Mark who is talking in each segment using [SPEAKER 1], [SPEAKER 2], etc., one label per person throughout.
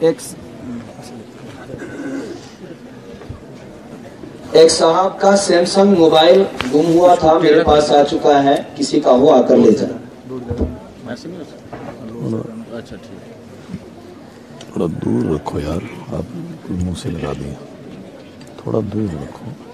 [SPEAKER 1] ایک ایک صاحب کا سیمسنگ موبائل گم ہوا تھا، میرے پاس آ چکا ہے، کسی کا ہو آ کر لے جائے
[SPEAKER 2] اچھا،
[SPEAKER 3] تھوڑا دور رکھو یار، آپ منہ سے لگا دیں۔ تھوڑا دور رکھو۔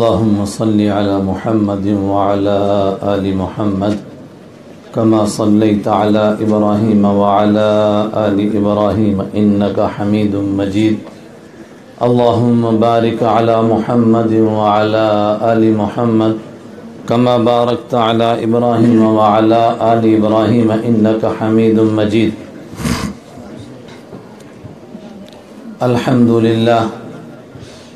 [SPEAKER 4] اللهم صل على محمد وعلى آل محمد كما صليت على إبراهيم وعلى آل إبراهيم إنك حميد مجيد. اللهم بارك على محمد وعلى آل محمد كما باركت على إبراهيم وعلى آل إبراهيم إنك حميد مجيد. الحمد لله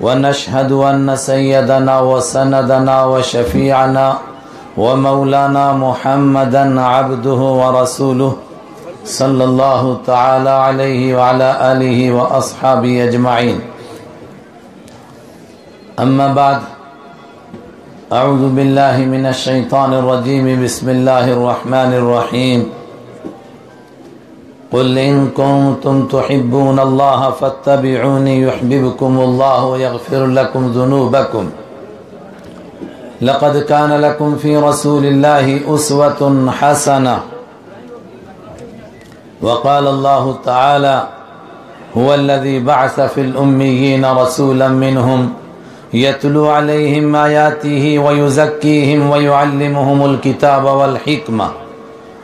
[SPEAKER 4] ونشهد أن سيدنا وسندنا وشفيعنا ومولانا محمدا عبده ورسوله صلى الله تعالى عليه وعلى آله وأصحابه أجمعين. أما بعد أعوذ بالله من الشيطان الرجيم. بسم الله الرحمن الرحيم. قل إن كنتم تحبون الله فاتبعوني يحببكم الله ويغفر لكم ذنوبكم. لقد كان لكم في رسول الله أسوة حسنة. وقال الله تعالى هو الذي بعث في الأميين رسولا منهم يتلو عليهم آياته ويزكيهم ويعلمهم الكتاب والحكمة.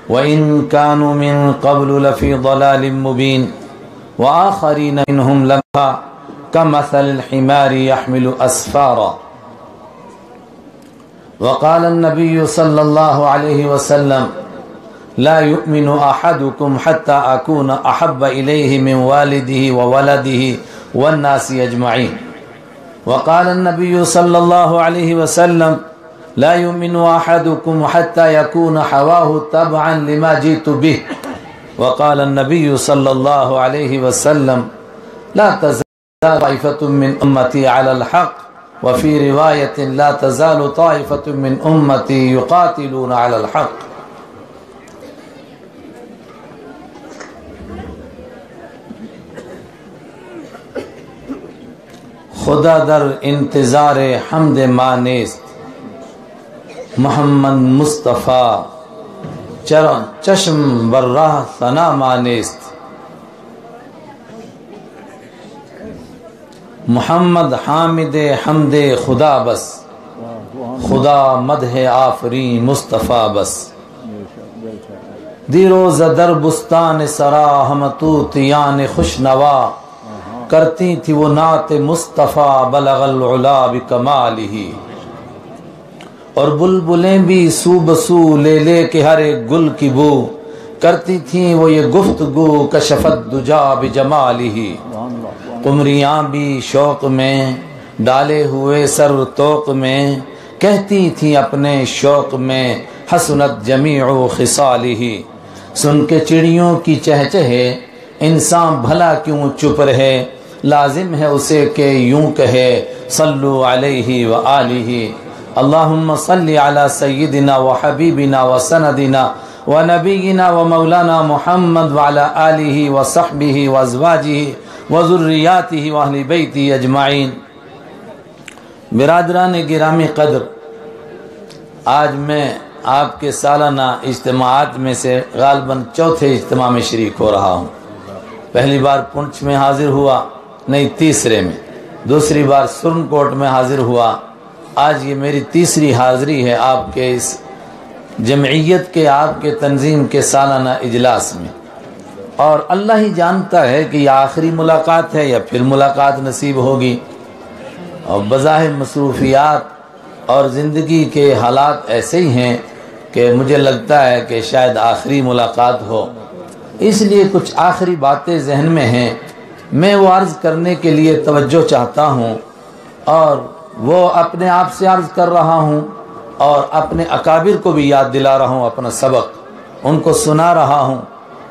[SPEAKER 4] وإن كانوا من قبل لفي ضلال مبين وآخرين منهم لما كمثل الحمار يحمل أسفارا. وقال النبي صلى الله عليه وسلم لا يؤمن أحدكم حتى أكون أحب إليه من والده وولده والناس أجمعين وقال النبي صلى الله عليه وسلم لا يؤمن أحدكم حتى يكون حواه تبعا لما جئت به. وقال النبي صلى الله عليه وسلم لا تزال طائفة من أمتي على الحق وفي رواية لا تزال طائفة من أمتي يقاتلون على الحق. خدا در انتظار حمد مانیست محمد مصطفیٰ چشم بر راہ ثنا مانیست محمد حامد حمد خدا بس، خدا مدح آفری مصطفیٰ بس۔ دیروز در بستان سرا ہم تو تیان خوش نوا۔ کرتی تھی وہ نعت مصطفیٰ، بلغ العلا بکمالہی اور بلبلیں بھی سو بسو لے لے کے ہر ایک گل کی بو کرتی تھیں وہ یہ گفتگو کشفت دجا بجمالہی قمریاں بھی شوق میں ڈالے ہوئے سر توق میں کہتی تھی اپنے شوق میں حسنت جمیع خصالہی سن کے چڑیوں کی چہچہے، انسان بھلا کیوں چپ رہے؟ لازم ہے اسے کہ یوں کہے، صلو علیہ وآلہ اللہم صلی علی سیدنا وحبیبنا وسندنا ونبینا ومولانا محمد وعلى آلہ وصحبہ وازواجہ وذریاتہ واہل بیتی اجمعین۔ برادران گرامی قدر، آج میں آپ کے سالانہ اجتماعات میں سے غالباً چوتھے اجتماع میں شریک ہو رہا ہوں۔ پہلی بار پنچ میں حاضر ہوا، نہیں تیسرے میں۔ دوسری بار سرن کوٹ میں حاضر ہوا آج یہ میری تیسری حاضری ہے آپ کے اس جمعیت کے، آپ کے تنظیم کے سالانہ اجلاس میں۔ اور اللہ ہی جانتا ہے کہ یہ آخری ملاقات ہے یا پھر ملاقات نصیب ہوگی۔ اور بظاہر مصروفیات اور زندگی کے حالات ایسے ہی ہیں کہ مجھے لگتا ہے کہ شاید آخری ملاقات ہو۔ اس لیے کچھ آخری باتیں ذہن میں ہیں۔ میں وہ عرض کرنے کے لیے توجہ چاہتا ہوں اور وہ اپنے آپ سے عرض کر رہا ہوں اور اپنے اکابر کو بھی یاد دلا رہا ہوں، اپنا سبق ان کو سنا رہا ہوں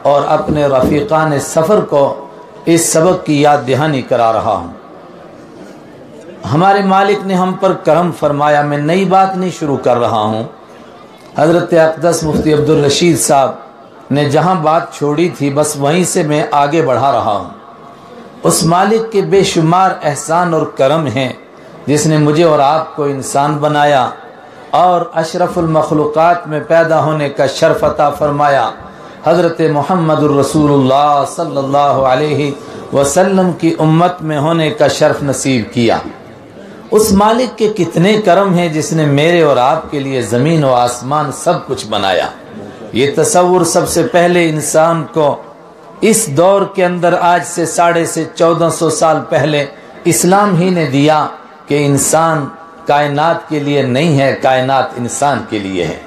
[SPEAKER 4] اور اپنے رفیقان سفر کو اس سبق کی یاد دہانی کرا رہا ہوں۔ ہمارے مالک نے ہم پر کرم فرمایا، میں نئی بات نہیں شروع کر رہا ہوں۔ حضرت اقدس مفتی عبد الرشید صاحب نے جہاں بات چھوڑی تھی، بس وہیں سے میں آگے بڑھا رہا ہوں۔ اس مالک کے بے شمار احسان اور کرم ہیں۔ جس نے مجھے اور آپ کو انسان بنایا اور اشرف المخلوقات میں پیدا ہونے کا شرف عطا فرمایا۔ حضرت محمد الرسول اللہ صلی اللہ علیہ وسلم کی امت میں ہونے کا شرف نصیب کیا۔ اس مالک کے کتنے کرم ہیں جس نے میرے اور آپ کے لیے زمین و آسمان سب کچھ بنایا۔ یہ تصور سب سے پہلے انسان کو اس دور کے اندر آج سے ساڑھے سے چودہ سو سال پہلے اسلام ہی نے دیا۔ کہ انسان کائنات کے لیے نہیں ہے، کائنات انسان کے لیے ہے۔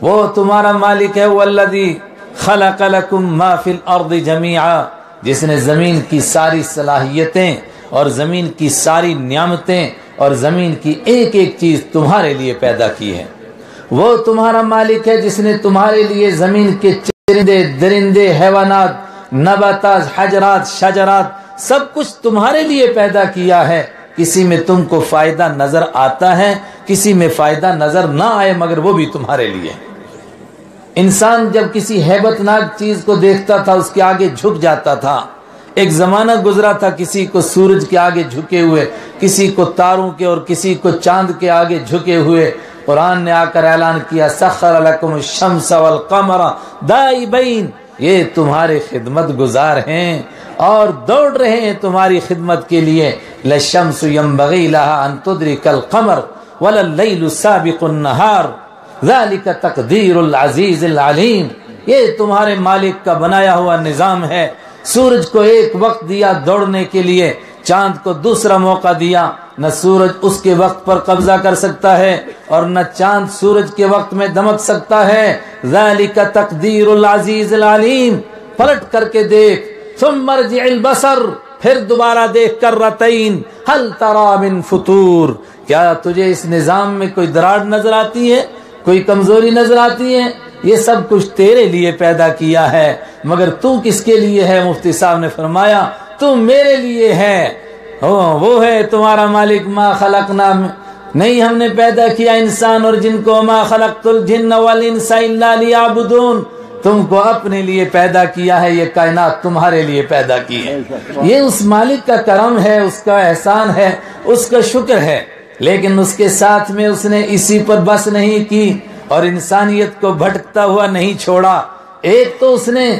[SPEAKER 4] وہ تمہارا مالک ہے والذی خلق لکم ما فی الارض جمیعا۔ جس نے زمین کی ساری صلاحیتیں اور زمین کی ساری نعمتیں اور زمین کی ایک ایک چیز تمہارے لیے پیدا کی ہے۔ وہ تمہارا مالک ہے، جس نے تمہارے لیے زمین کے چرندے، درندے، حیوانات، نباتات، حجرات، شجرات، سب کچھ تمہارے لیے پیدا کیا ہے۔ کسی میں تم کو فائدہ نظر آتا ہے، کسی میں فائدہ نظر نہ آئے، مگر وہ بھی تمہارے لیے۔ انسان جب کسی حیبت ناک چیز کو دیکھتا تھا، اس کے آگے جھک جاتا تھا۔ ایک زمانہ گزرا تھا، کسی کو سورج کے آگے جھکے ہوئے، کسی کو تاروں کے اور کسی کو چاند کے آگے جھکے ہوئے۔ قرآن نے آ کر اعلان کیا، سخر لکم الشمس والقمر دائبین۔ یہ تمہارے خدمت گزار ہیں اور دوڑ رہے ہیں تمہاری خدمت کے لیے. لشمس ينبغي لها ان تدرك القمر ولا الليل سابق النهار. ذلك تقدیر العزیز العلیم یہ تمہارے مالک کا بنایا ہوا نظام ہے. سورج کو ایک وقت دیا دوڑنے کے لیے، چاند کو دوسرا موقع دیا. نہ سورج اس کے وقت پر قبضہ کر سکتا ہے اور نہ چاند سورج کے وقت میں دمک سکتا ہے۔ ذالک تقدیر العزیز العلیم۔ پلٹ کر کے دیکھ۔ ثم مرجع البصر۔ پھر دوبارہ دیکھ کر رتین۔ حل ترا من فطور۔ کیا تجھے اس نظام میں کوئی دراڑ نظر آتی ہے؟ کوئی کمزوری نظر آتی ہے؟ یہ سب کچھ تیرے لیے پیدا کیا ہے۔ مگر تو کس کے لیے ہے؟ مفتی صاحب نے فرمایا، تو میرے لیے ہے۔ ہاں، وہ ہے تمہارا مالک ما خلقنا نہیں ہم نے پیدا کیا انسان اور جن کو ما خلقت الجن والانس الا ليعبدون۔ تم کو اپنے لیے پیدا کیا ہے، یہ کائنات تمہارے لیے پیدا کی ہے۔ یہ اس مالک کا کرم ہے، اس کا احسان ہے، اس کا شکر ہے۔ لیکن اس کے ساتھ میں اس نے اسی پر بس نہیں کی اور انسانیت کو بھٹکتا ہوا نہیں چھوڑا۔ ایک تو اس نے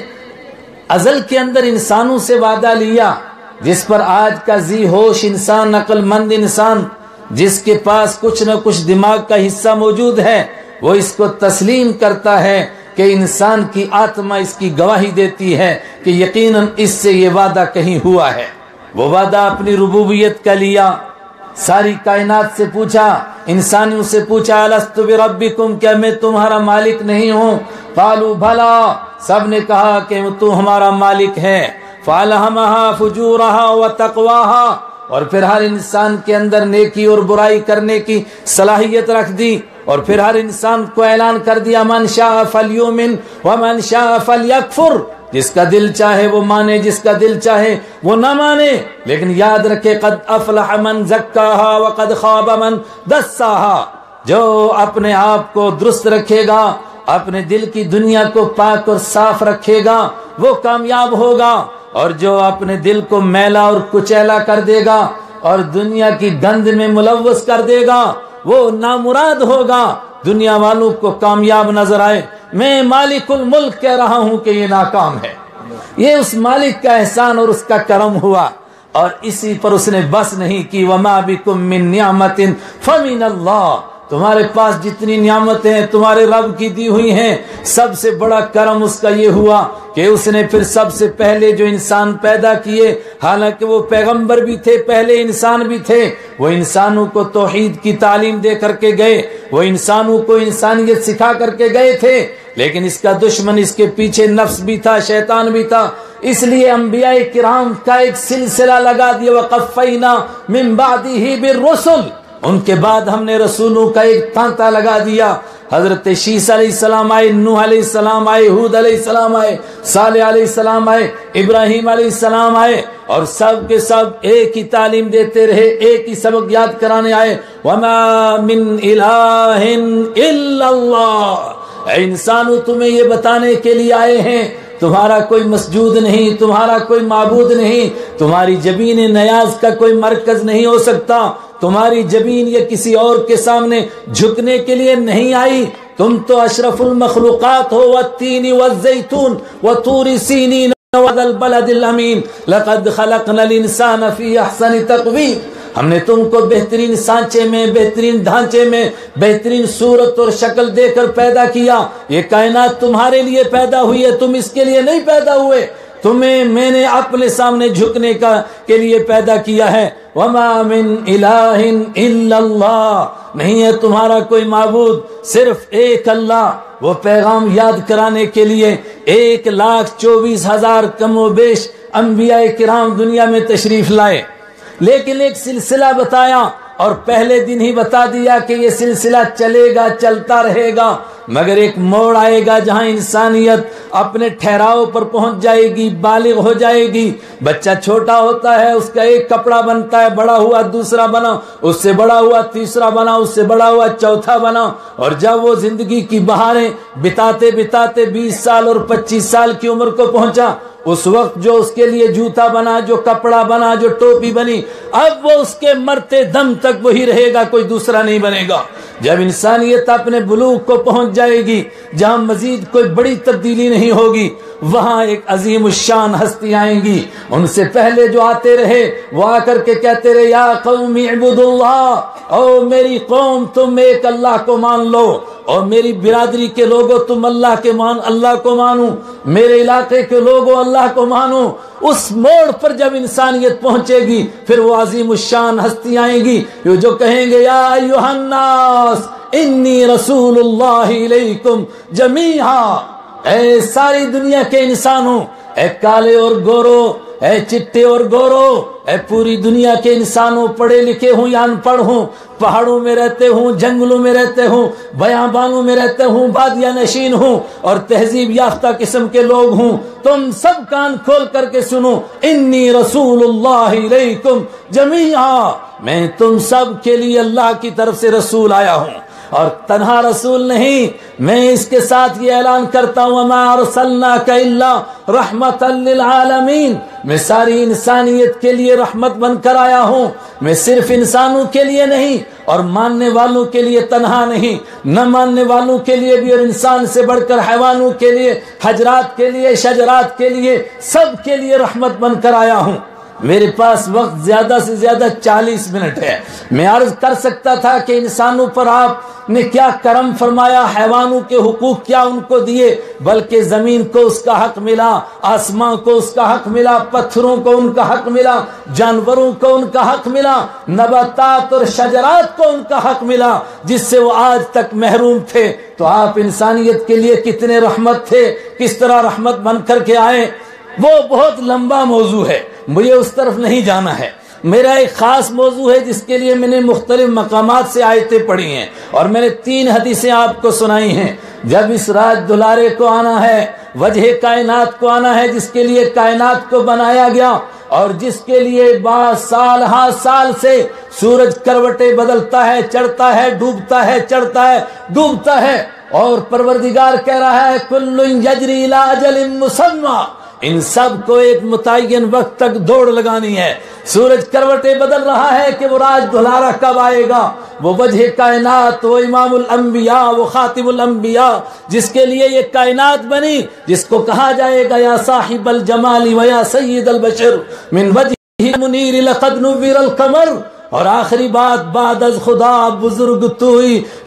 [SPEAKER 4] ازل کے اندر انسانوں سے وعدہ لیا۔ جس پر آج کا زی ہوش انسان عقل مند انسان، جس کے پاس کچھ نہ کچھ دماغ کا حصہ موجود ہے، وہ اس کو تسلیم کرتا ہے کہ انسان کی آتما اس کی گواہی دیتی ہے کہ یقیناً اس سے یہ وعدہ کہیں ہوا ہے۔ وہ وعدہ اپنی ربوبیت کا لیا۔ ساری کائنات سے پوچھا، انسانیوں سے پوچھا، الستو بربکم، کیا میں تمہارا مالک نہیں ہوں؟ قالو بھلا سب نے کہا کہ تو ہمارا مالک ہے۔ فالہمہا فجورہا وتقواہا اور پھر ہر انسان کے اندر نیکی اور برائی کرنے کی صلاحیت رکھ دی اور پھر ہر انسان کو اعلان کر دیا، من شاء فلیومن ومن شاء فلیکفر جس کا دل چاہے وہ مانے، جس کا دل چاہے وہ نہ مانے۔ لیکن یاد رکھے، قد افلح من زکاہا وقد خواب من دساہا جو اپنے آپ کو درست رکھے گا، اپنے دل کی دنیا کو پاک اور صاف رکھے گا، وہ کامیاب ہوگا۔ اور جو اپنے دل کو میلا اور کچیلا کر دے گا اور دنیا کی گند میں ملوث کر دے گا، وہ نامراد ہوگا۔ دنیا والوں کو کامیاب نظر آئے۔ میں مالک الملک کہہ رہا ہوں کہ یہ ناکام ہے۔ یہ اس مالک کا احسان اور اس کا کرم ہوا۔ اور اسی پر اس نے بس نہیں کی۔ وما بکم من نعمت فمن اللہ تمہارے پاس جتنی نعمتیں تمہارے رب کی دی ہوئی ہیں، سب سے بڑا کرم اس کا یہ ہوا کہ اس نے پھر سب سے پہلے جو انسان پیدا کیے، حالانکہ وہ پیغمبر بھی تھے، پہلے انسان بھی تھے، وہ انسانوں کو توحید کی تعلیم دے کر کے گئے، وہ انسانوں کو انسانیت سکھا کر کے گئے تھے، لیکن اس کا دشمن اس کے پیچھے نفس بھی تھا، شیطان بھی تھا۔ اس لیے انبیاء کرام کا ایک سلسلہ لگا دیا وقفینا من بعدہ بالرسل۔ ان کے بعد ہم نے رسولوں کا ایک تانتا لگا دیا۔ حضرت شیس علیہ السلام آئے، نوح علیہ السلام آئے حود علیہ السلام آئے، صالح علیہ السلام آئے، ابراہیم علیہ السلام آئے اور سب کے سب ایک ہی تعلیم دیتے رہے، ایک ہی سبق یاد کرانے آئے۔ وما من الہ الا اللہ اے تمہیں یہ بتانے کے لیے آئے ہیں، تمہارا کوئی مسجود نہیں، تمہارا کوئی معبود نہیں، تمہاری جبین نیاز کا کوئی مرکز نہیں ہو سکتا۔ تمہاری جبین یہ کسی اور کے سامنے جھکنے کے لیے نہیں آئی، تم تو اشرف المخلوقات ہو، والتین والزیتون وطور سینین وذا البلد الامین۔ لقد خلقنا الانسان فی احسن تقویم۔ ہم نے تم کو بہترین سانچے میں، بہترین ڈھانچے میں، بہترین صورت اور شکل دے کر پیدا کیا۔ یہ کائنات تمہارے لیے پیدا ہوئی ہے، تم اس کے لیے نہیں پیدا ہوئے۔ تمہیں میں نے اپنے سامنے جھکنے کا کے لیے پیدا کیا ہے۔ وما من الہ الا اللہ نہیں ہے تمہارا کوئی معبود صرف ایک اللہ۔ وہ پیغام یاد کرانے کے لیے ایک لاکھ چوبیس ہزار کم و بیش انبیاء کرام دنیا میں تشریف لائے۔ لیکن ایک سلسلہ بتایا۔ اور پہلے دن ہی بتا دیا کہ یہ سلسلہ چلے گا، چلتا رہے گا۔ مگر ایک موڑ آئے گا جہاں انسانیت اپنے ٹھہراؤ پر پہنچ جائے گی، بالغ ہو جائے گی۔ بچہ چھوٹا ہوتا ہے، اس کا ایک کپڑا بنتا ہے، بڑا ہوا، دوسرا بنا، اس سے بڑا ہوا، تیسرا بنا، اس سے بڑا ہوا، چوتھا بنا۔ اور جب وہ زندگی کی بہاریں بتاتے بتاتے بیس سال اور پچیس سال کی عمر کو پہنچا اس وقت جو اس کے لیے جوتا بنا، جو کپڑا بنا، جو ٹوپی بنی، اب وہ اس کے مرتے دم تک وہی رہے گا، کوئی دوسرا نہیں بنے گا۔ جب انسانیت اپنے بلوک کو پہنچ جائے گی، جہاں مزید کوئی بڑی تبدیلی نہیں ہوگی، وہاں ایک عظیم الشان ہستی آئیں گی۔ ان سے پہلے جو آتے رہے، وہ آ کر کے کہتے رہے، یا قوم عبد اللہ۔ او میری قوم، تم ایک اللہ کو مان لو۔ اور میری برادری کے لوگوں، تم اللہ کے مان، اللہ کو مانو۔ میرے علاقے کے لوگوں، اللہ اللہ کو مانو، اس موڑ پر جب انسانیت پہنچے گی، پھر وہ عظیم الشان ہستی آئیں گی۔ جو کہیں گے، یا الناس، انی رسول اللہ علیکم جمیعا۔ اے ساری دنیا کے انسانوں، اے کالے اور گورو اے چٹے اور گورو، اے پوری دنیا کے انسانوں، پڑھے لکھے ہوں یا ان پڑھ ہوں، پہاڑوں میں رہتے ہوں، جنگلوں میں رہتے ہوں، بیاں بانوں میں رہتے ہوں بادیا نشین ہوں اور تہذیب یافتہ قسم کے لوگ ہوں، تم سب کان کھول کر کے سنو، انی رسول اللہ علیکم جمیعا، میں تم سب کے لیے اللہ کی طرف سے رسول آیا ہوں۔ اور تنہا رسول نہیں، میں اس کے ساتھ یہ اعلان کرتا ہوں، وما ارسلناک الا رحمتا للعالمین میں ساری انسانیت کے لیے رحمت بن کر آیا ہوں۔ میں صرف انسانوں کے لیے نہیں، اور ماننے والوں کے لیے تنہا نہیں۔ نہ ماننے والوں کے لیے بھی، اور انسان سے بڑھ کر حیوانوں کے لیے، حجرات کے لیے، شجرات کے لیے، سب کے لیے رحمت بن کر آیا ہوں۔ میرے پاس وقت زیادہ سے زیادہ چالیس منٹ ہے۔ میں عرض کر سکتا تھا کہ انسانوں پر آپ نے کیا کرم فرمایا، حیوانوں کے حقوق کیا ان کو دیے، بلکہ زمین کو اس کا حق ملا آسمان کو اس کا حق ملا، پتھروں کو ان کا حق ملا، جانوروں کو ان کا حق ملا، نباتات اور شجرات کو ان کا حق ملا، جس سے وہ آج تک محروم تھے۔ تو آپ انسانیت کے لیے کتنے رحمت تھے، کس طرح رحمت بن کر کے آئے؟ وہ بہت لمبا موضوع ہے، مجھے اس طرف نہیں جانا ہے۔ میرا ایک خاص موضوع ہے جس کے لیے میں نے مختلف مقامات سے آیتیں پڑھی ہیں اور میں نے تین حدیثیں آپ کو سنائی ہیں۔ جب اس راج دلارے کو آنا ہے، وجہ کائنات کو آنا ہے، جس کے لیے کائنات کو بنایا گیا اور جس کے لیے با سال ہاں سال سے سورج کروٹے بدلتا ہے، چڑھتا ہے، ڈوبتا ہے، چڑھتا ہے، ڈوبتا ہے۔ اور پروردگار کہہ رہا ہے، کل یجری لاجل مسمہ ان سب کو ایک متعین وقت تک دوڑ لگانی ہے۔ سورج کروٹے بدل رہا ہے کہ وہ راج دلارا کب آئے گا۔ وہ وجہ کائنات، وہ امام الانبیاء، وہ خاتم الانبیاء۔ جس کے لیے یہ کائنات بنی، جس کو کہا جائے گا، یا صاحب الجمال و یا سید البشر۔ من وجہ منیر لقد نویر القمر۔ اور آخری بات، بعد از خدا بزرگ تو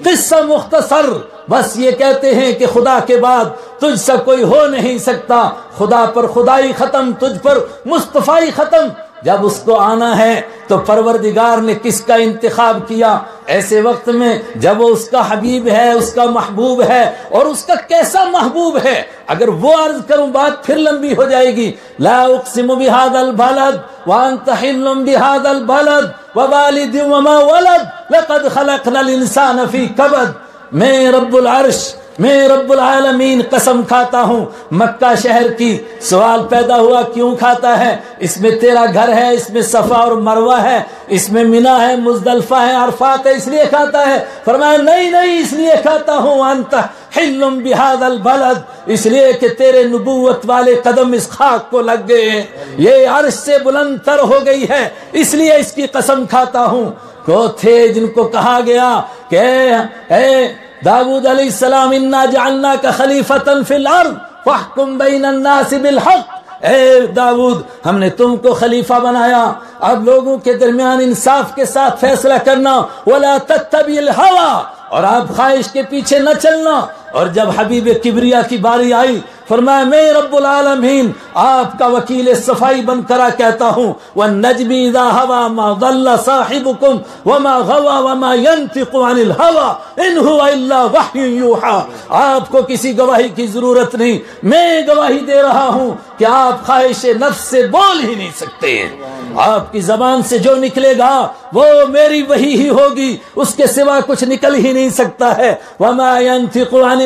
[SPEAKER 4] قصہ مختصر۔ بس یہ کہتے ہیں کہ خدا کے بعد تجھ سے کوئی ہو نہیں سکتا۔ خدا پر خدائی ختم، تجھ پر مصطفی ختم۔ جب اس کو آنا ہے تو پروردگار نے کس کا انتخاب کیا؟ ایسے وقت میں جب وہ اس کا حبیب ہے، اس کا محبوب ہے اور اس کا کیسا محبوب ہے، اگر وہ عرض کروں، بات پھر لمبی ہو جائے گی۔ لا اقسم بهذا البلد وانت حل بهذا البلد ووالد وما ولد لقد خلقنا الانسان في كبد۔ میں رب العرش، میں رب العالمین قسم کھاتا ہوں۔ مکہ شہر کی سوال پیدا ہوا، کیوں کھاتا ہے؟ اس میں تیرا گھر ہے، اس میں صفا اور مروہ ہے، اس میں منا ہے، مزدلفہ ہے، عرفات ہے، اس لیے کھاتا ہے۔ فرمایا، نہیں نہیں، اس لیے کھاتا ہوں، انت حلم بہاد البلد۔ اس لیے کہ تیرے نبوت والے قدم اس خاک کو لگ گئے۔ ہیں یہ عرش سے بلند تر ہو گئی ہے، اس لیے اس کی قسم کھاتا ہوں۔ کو تھے جن کو کہا گیا کہ اے داود علیہ السلام، انا جعلنا کا خلیفتا فی الارض فحکم بین الناس بالحق. اے داود ہم نے تم کو خلیفہ بنایا۔ اب لوگوں کے درمیان انصاف کے ساتھ فیصلہ کرنا، ولا تتبی الہوا اور آپ خواہش کے پیچھے نہ چلنا۔ اور جب حبیب کبریا کی باری آئی، فرمایا، میں رب العالمین آپ کا وکیل صفائی بن کرا کہتا ہوں، والنجم اذا ہوا ما ضل صاحبكم وما غوا وما ينطق عن الهوى ان هو الا وحي يوحى۔ آپ کو کسی گواہی کی ضرورت نہیں، میں گواہی دے رہا ہوں کہ آپ خواہش نفس سے بول ہی نہیں سکتے۔ ہیں آپ کی زبان سے جو نکلے گا، وہ میری وہی ہی ہوگی، اس کے سوا کچھ نکل ہی نہیں سکتا ہے۔ وما ينطق عن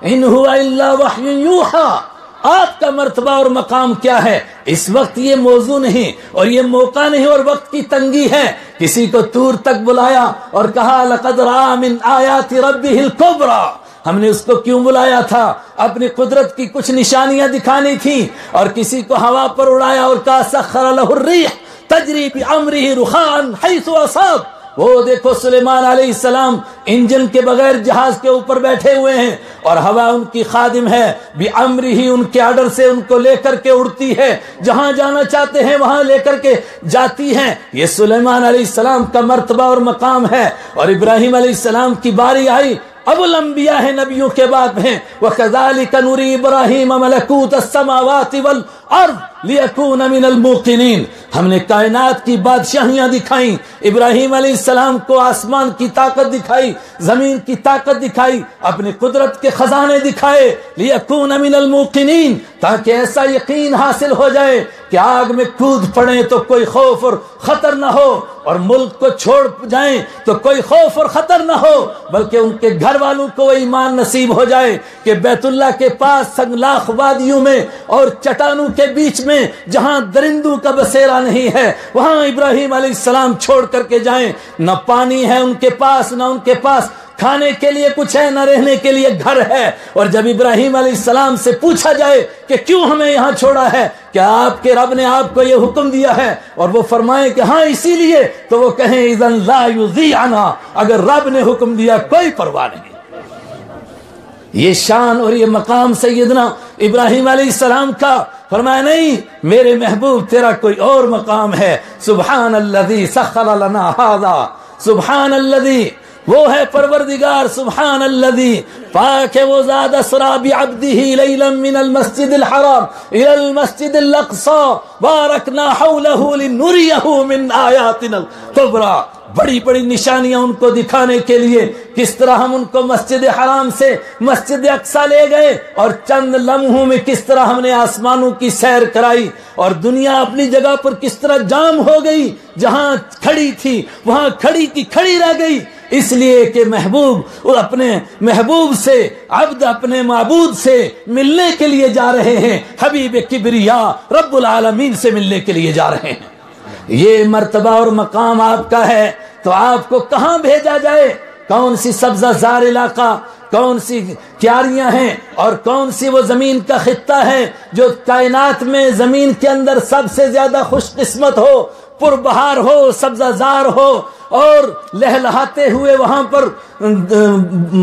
[SPEAKER 4] ان هو الا وحي یوحا۔ آپ کا مرتبہ اور مقام کیا ہے؟ اس وقت یہ موضوع نہیں اور یہ موقع نہیں اور وقت کی تنگی ہے۔ کسی کو تور تک بلایا اور کہا، لقد را من آیات ربه الكبرى ہم نے اس کو کیوں بلایا تھا؟ اپنی قدرت کی کچھ نشانیاں دکھانی تھی اور کسی کو ہوا پر اڑایا اور کہا، سخر له الريح تجری بعمره رخان حيث اصاب۔ وہ دیکھو سلیمان علیہ السلام انجن کے بغیر جہاز کے اوپر بیٹھے ہوئے ہیں اور ہوا ان کی خادم ہے بھی امر ہی ان کے آرڈر سے ان کو لے کر کے اڑتی ہے۔ جہاں جانا چاہتے ہیں، وہاں لے کر کے جاتی ہیں۔ یہ سلیمان علیہ السلام کا مرتبہ اور مقام ہے۔ اور ابراہیم علیہ السلام کی باری آئی۔ ابو الانبیاء ہے نبیوں کے بعد ہیں۔ وَكَذَلِكَ نُرِي إِبْرَاهِيمَ مَلَكُوتَ السَّمَاوَاتِ وَالْأَرْضِ۔ لِيَكُونَ مِنَ الْمُوقِنِينَ۔ ہم نے کائنات کی بادشاہیاں دکھائیں، ابراہیم علیہ السلام کو آسمان کی طاقت دکھائی، زمین کی طاقت دکھائی، اپنی قدرت کے خزانے دکھائے۔ لِيَكُونَ مِنَ الْمُوقِنِينَ، تاکہ ایسا یقین حاصل ہو جائے کہ آگ میں کود پڑے تو کوئی خوف اور خطر نہ ہو اور ملک کو چھوڑ جائیں تو کوئی خوف اور خطر نہ ہو، بلکہ ان کے گھر والوں کو ایمان نصیب ہو جائے کہ بیت اللہ کے پاس سنگلاخ وادیوں میں اور چٹانوں کے بیچ میں جہاں درندوں کا بسیرا نہیں ہے، وہاں ابراہیم علیہ السلام چھوڑ کر کے جائیں۔ نہ پانی ہے ان کے پاس، نہ ان کے پاس کھانے کے لیے کچھ ہے، نہ رہنے کے لیے گھر ہے۔ اور جب ابراہیم علیہ السلام سے پوچھا جائے کہ کیوں ہمیں یہاں چھوڑا ہے کیا آپ کے رب نے آپ کو یہ حکم دیا ہے؟ اور وہ فرمائے کہ ہاں اسی لیے تو وہ کہیں، اذن لا یذیعنا اگر رب نے حکم دیا، کوئی پرواہ نہیں۔ یہ شان اور یہ مقام سیدنا ابراہیم علیہ السلام کا۔ فرمایا، نہیں، میرے محبوب، تیرا کوئی اور مقام ہے۔ سبحان الذي سخر لنا هذا۔ سبحان الذي وہ ہے پروردگار، سبحان الذي پاک ہے وہ ذات اسرا بعبده ليلا من المسجد الحرام الى المسجد الاقصى باركنا حوله لنريه من آياتنا الكبرى بڑی بڑی نشانیاں ان کو دکھانے کے لیے کس طرح ہم ان کو مسجد حرام سے مسجد اقسا لے گئے اور چند لمحوں میں کس طرح ہم نے آسمانوں کی سیر کرائی اور دنیا اپنی جگہ پر کس طرح جام ہو گئی، جہاں کھڑی تھی، وہاں کھڑی کی کھڑی رہ گئی۔ اس لیے کہ محبوب وہ اپنے محبوب سے، عبد اپنے معبود سے ملنے کے لیے جا رہے ہیں۔ حبیب کبریا رب العالمین سے ملنے کے لیے جا رہے ہیں۔ یہ مرتبہ اور مقام آپ کا ہے۔ تو آپ کو کہاں بھیجا جائے؟ کون سی سبزہ زار علاقہ؟ کون سی کیاریاں ہیں؟ اور کون سی وہ زمین کا خطہ ہے جو کائنات میں زمین کے اندر سب سے زیادہ خوش قسمت ہو؟ پر بہار ہو، سبزہ زار ہو اور لہلہاتے ہوئے وہاں پر،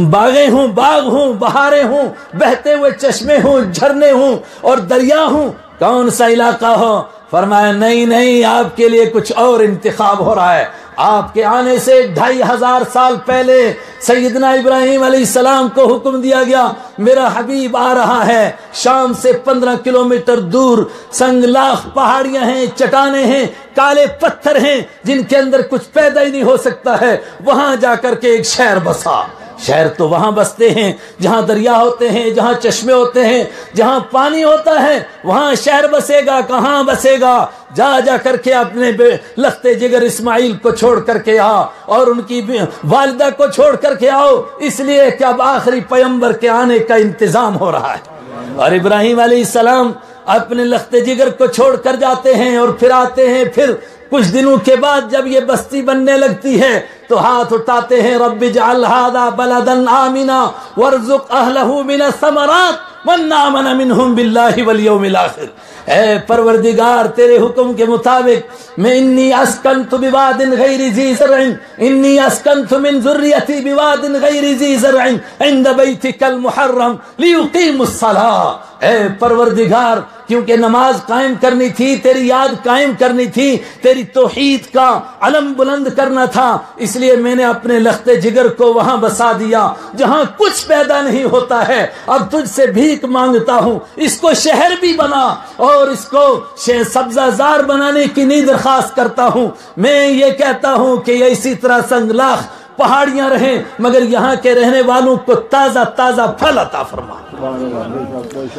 [SPEAKER 4] باغیں ہوں، باغ ہوں، بہاریں ہوں، بہتے ہوئے چشمے ہوں، جھرنے ہوں اور دریا ہوں۔ کون سا علاقہ ہو؟ فرمایا، نہیں نہیں، آپ کے لیے کچھ اور انتخاب ہو رہا ہے۔ آپ کے آنے سے ڈھائی ہزار سال پہلے سیدنا ابراہیم علیہ السلام کو حکم دیا گیا، میرا حبیب آ رہا ہے۔ شام سے پندرہ کلومیٹر دور سنگ لاکھ پہاڑیاں ہیں، چٹانیں ہیں، کالے پتھر ہیں، جن کے اندر کچھ پیدا ہی نہیں ہو سکتا ہے۔ وہاں جا کر کے ایک شہر بسا۔ شہر تو وہاں بستے ہیں، جہاں دریا ہوتے ہیں، جہاں چشمے ہوتے ہیں، جہاں پانی ہوتا ہے، وہاں شہر بسے گا، کہاں بسے گا؟ جا جا کر کے اپنے لختے جگر اسماعیل کو چھوڑ کر کے آ، اور ان کی والدہ کو چھوڑ کر کے آؤ۔ اس لیے کہ اب آخری پیمبر کے آنے کا انتظام ہو رہا ہے۔ اور ابراہیم علیہ السلام اپنے لخت جگر کو چھوڑ کر جاتے ہیں اور پھر آتے ہیں، پھر کچھ دنوں کے بعد جب یہ بستی بننے لگتی ہے تو ہاتھ اٹھاتے ہیں، رب جعل هذا بلدا آمنا وارزق اهله من الثمرات من آمن منهم بالله واليوم الاخر۔ اے پروردگار، تیرے حکم کے مطابق میں انی اسکنت بواد غیر ذی زرع، انی اسکنت من ذریتی بواد غیر ذی زرع عند بیتک المحرم لیقیم الصلاة۔ اے پروردگار، کیونکہ نماز قائم کرنی تھی، تیری یاد قائم کرنی تھی، تیری توحید کا علم بلند کرنا تھا، اس لیے میں نے اپنے لخت جگر کو وہاں بسا دیا، جہاں کچھ پیدا نہیں ہوتا ہے، اب تجھ سے بھیک مانگتا ہوں، اس کو شہر بھی بنا، اور اس کو سبزہ زار بنانے کی نہیں درخواست کرتا ہوں، میں یہ کہتا ہوں کہ یہ اسی طرح سنگلاخ پہاڑیاں رہیں، مگر یہاں کے رہنے والوں کو تازہ تازہ پھل عطا فرما۔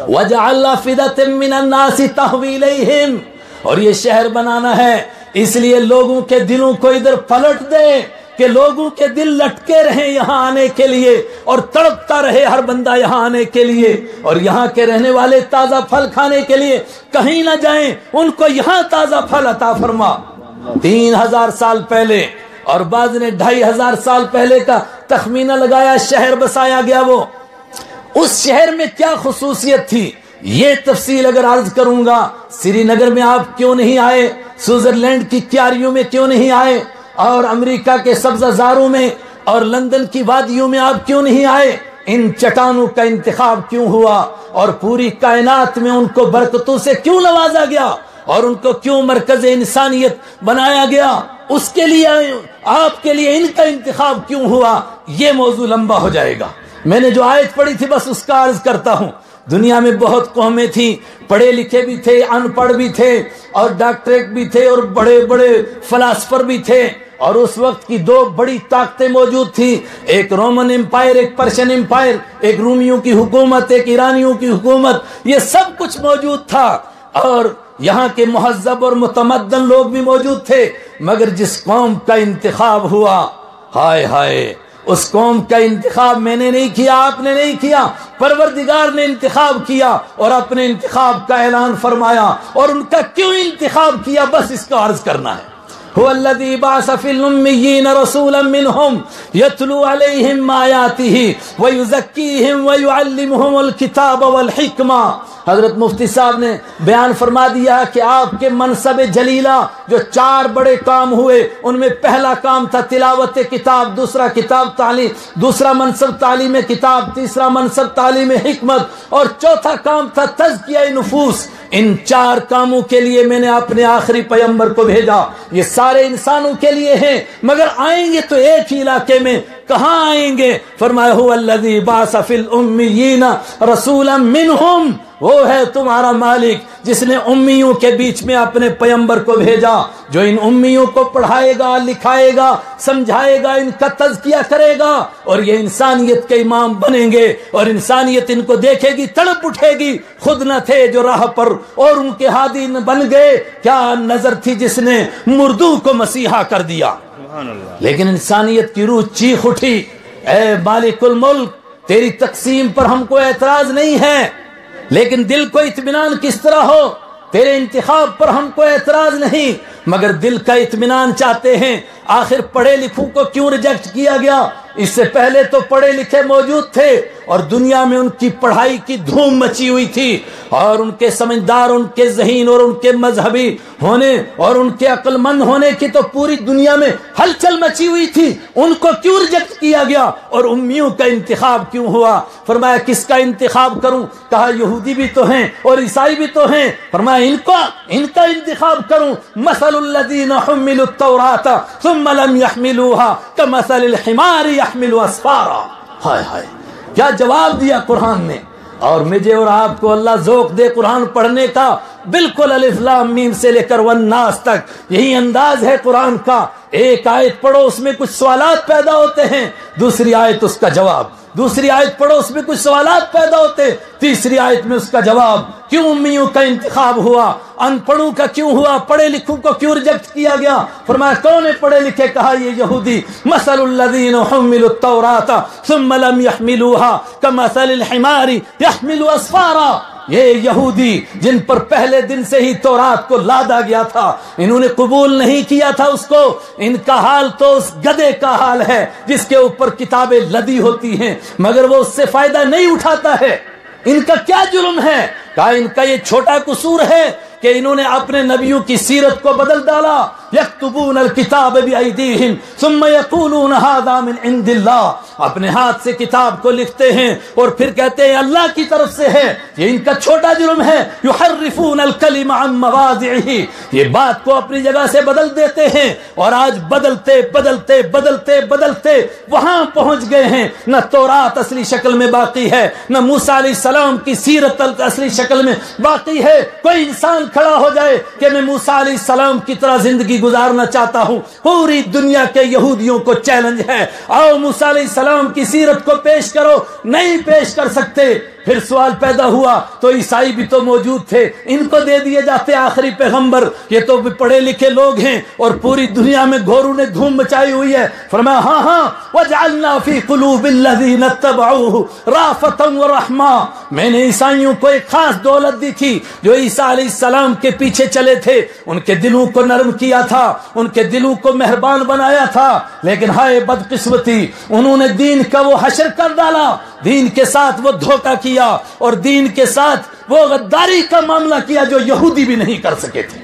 [SPEAKER 4] وجعل فدت من الناس تحویلیہم اور یہ شہر بنانا ہے، اس لیے لوگوں کے دلوں کو ادھر پلٹ دے کہ لوگوں کے دل لٹکے رہیں یہاں آنے کے لیے اور تڑپتا رہے ہر بندہ یہاں آنے کے لیے۔ اور یہاں کے رہنے والے تازہ پھل کھانے کے لیے کہیں نہ جائیں، ان کو یہاں تازہ پھل عطا فرما۔ تین ہزار سال پہلے اور بعض نے ڈھائی ہزار سال پہلے کا تخمینہ لگایا، شہر بسایا گیا وہ۔ اس شہر میں کیا خصوصیت تھی؟ یہ تفصیل اگر عرض کروں گا، سری نگر میں آپ کیوں نہیں آئے؟ سوئٹزرلینڈ کی کیاریوں میں کیوں نہیں آئے؟ اور امریکہ کے سبزہ زاروں میں اور لندن کی وادیوں میں آپ کیوں نہیں آئے؟ ان چٹانوں کا انتخاب کیوں ہوا؟ اور پوری کائنات میں ان کو برکتوں سے کیوں نوازا گیا؟ اور ان کو کیوں مرکز انسانیت بنایا گیا؟ اس کے لیے آپ کے لیے ان کا انتخاب کیوں ہوا؟ یہ موضوع لمبا ہو جائے گا۔ میں نے جو آیت پڑھی تھی، بس اس کا عرض کرتا ہوں۔ دنیا میں بہت قومیں تھیں، پڑھے لکھے بھی تھے، ان پڑھ بھی تھے، اور ڈاکٹریٹ بھی تھے، اور بڑے بڑے فلاسفر بھی تھے۔ اور اس وقت کی دو بڑی طاقتیں موجود تھی ایک رومن امپائر، ایک پرشین امپائر، ایک رومیوں کی حکومت، ایک ایرانیوں کی حکومت۔ یہ سب کچھ موجود تھا۔ اور یہاں کے مہذب اور متمدن لوگ بھی موجود تھے، مگر جس قوم کا انتخاب ہوا، ہائے ہائے، اس قوم کا انتخاب میں نے نہیں کیا، آپ نے نہیں کیا، پروردگار نے انتخاب کیا اور اپنے انتخاب کا اعلان فرمایا اور ان کا کیوں انتخاب کیا؟ بس اس کا عرض کرنا ہے۔ هو الذي بعث في الأميين رسولا منهم يتلو عليهم آياته ويزكيهم ويعلمهم الكتاب والحكمة۔ حضرت مفتی صاحب نے بیان فرما دیا کہ آپ کے منصب جلیلہ جو چار بڑے کام ہوئے، ان میں پہلا کام تھا تلاوت کتاب، دوسرا کتاب تعلیم، دوسرا منصب تعلیم کتاب، تیسرا منصب تعلیم حکمت، اور چوتھا کام تھا تزکیہ نفوس۔ ان چار کاموں کے لیے میں نے اپنے آخری پیمبر کو بھیجا۔ یہ سارے انسانوں کے لیے ہیں، مگر آئیں گے تو ایک ہی علاقے میں۔ کہاں آئیں گے؟ فرمایا ہو الذی باس فی الامیین رسولا منہم وہ ہے تمہارا مالک جس نے امیوں کے بیچ میں اپنے پیمبر کو بھیجا جو ان امیوں کو پڑھائے گا لکھائے گا سمجھائے گا ان کا تزکیہ کرے گا اور یہ انسانیت کے امام بنیں گے اور انسانیت ان کو دیکھے گی تڑپ اٹھے گی خود نہ تھے جو راہ پر اور ان کے ہادی بن گئے۔ کیا نظر تھی جس نے مردوں کو مسیحا کر دیا؟ لیکن انسانیت کی روح چیخ اٹھی اے مالک الملک تیری تقسیم پر ہم کو اعتراض نہیں ہے۔ لیکن دل کو اطمینان کس طرح ہو؟ تیرے انتخاب پر ہم کو اعتراض نہیں، مگر دل کا اطمینان چاہتے ہیں۔ آخر پڑھے لکھوں کو کیوں ریجیکٹ کیا گیا؟ اس سے پہلے تو پڑھے لکھے موجود تھے اور دنیا میں ان کی پڑھائی کی دھوم مچی ہوئی تھی اور ان کے سمجھدار، ان کے ذہین اور ان کے مذہبی ہونے اور ان کے عقل مند ہونے کی تو پوری دنیا میں ہلچل مچی ہوئی تھی۔ ان کو کیوں ریجیکٹ کیا گیا اور امیوں کا انتخاب کیوں ہوا؟ فرمایا، کس کا انتخاب کروں؟ کہا، یہودی بھی تو ہیں اور عیسائی بھی تو ہیں۔ فرمایا، ان کو، ان کا انتخاب کروں؟ مثل الذین حملوا التوراۃ ثم لم يحملوها، كمثل الحمار یحمل اسفارا ہائے ہائے کیا جواب دیا قرآن نے؟ اور مجھے اور آپ کو اللہ ذوق دے قرآن پڑھنے کا بالکل الف میم سے لے کر والناس تک یہی انداز ہے قرآن کا۔ ایک آیت پڑھو، اس میں کچھ سوالات پیدا ہوتے ہیں، دوسری آیت اس کا جواب۔ دوسری آیت پڑھو، اس میں کچھ سوالات پیدا ہوتے۔ تیسری آیت میں اس کا جواب، کیوں امیوں کا انتخاب ہوا؟ ان پڑھوں کا کیوں ہوا؟ پڑھے لکھوں کو کیوں ریجیکٹ کیا گیا؟ فرمایا، کون پڑھے لکھے؟ کہا یہ یہودی، مثل الذین حملوا التوراۃ ثم لم يحملوها كمثل الحمار يحمل اسفارا۔ یہ یہودی جن پر پہلے دن سے ہی تورات کو لادا گیا تھا، انہوں نے قبول نہیں کیا تھا اس کو، ان کا حال تو اس گدے کا حال ہے جس کے اوپر کتابیں لدی ہوتی ہیں، مگر وہ اس سے فائدہ نہیں اٹھاتا ہے۔ ان کا کیا جرم ہے؟ کہا ان کا یہ چھوٹا قصور ہے کہ انہوں نے اپنے نبیوں کی سیرت کو بدل ڈالا۔ یکتبون الکتاب بایدیہم ثم یقولون هذا من عند اللہ۔ اپنے ہاتھ سے کتاب کو لکھتے ہیں اور پھر کہتے ہیں اللہ کی طرف سے ہے۔ یہ ان کا چھوٹا جرم ہے۔ یحرفون الکلم عن مواضعہ۔ یہ بات کو اپنی جگہ سے بدل دیتے ہیں اور آج بدلتے بدلتے بدلتے بدلتے وہاں پہنچ گئے ہیں۔ نہ تورات اصلی شکل میں باقی ہے، نہ موسیٰ علیہ السلام کی سیرت اصلی شکل میں باقی ہے، کوئی انسان کھڑا ہو جائے کہ میں موسا علیہ السلام کی طرح زندگی گزارنا چاہتا ہوں۔ پوری دنیا کے یہودیوں کو چیلنج ہے۔ آؤ موسا علیہ السلام کی سیرت کو پیش کرو۔ نہیں پیش کر سکتے۔ پھر سوال پیدا ہوا، تو عیسائی بھی تو موجود تھے۔ ان کو دے دیے جاتے آخری پیغمبر۔ یہ تو پڑھے لکھے لوگ ہیں اور پوری دنیا میں گورو نے دھوم مچائی ہوئی ہے۔ فرمایا ہاں ہاں وجعلنا فی قلوب الذین اتبعوه رافتا ورحما میں نے عیسائیوں کو ایک خاص دولت دی تھی، جو عیسیٰ علیہ السلام کے پیچھے چلے تھے۔ ان کے دلوں کو نرم کیا تھا، ان کے دلوں کو مہربان بنایا تھا۔ لیکن ہائے بدقسمتی، انہوں نے دین کا وہ حشر کر ڈالا۔ دین کے ساتھ وہ دھوکہ کیا اور دین کے ساتھ وہ غداری کا معاملہ کیا جو یہودی بھی نہیں کر سکے تھے۔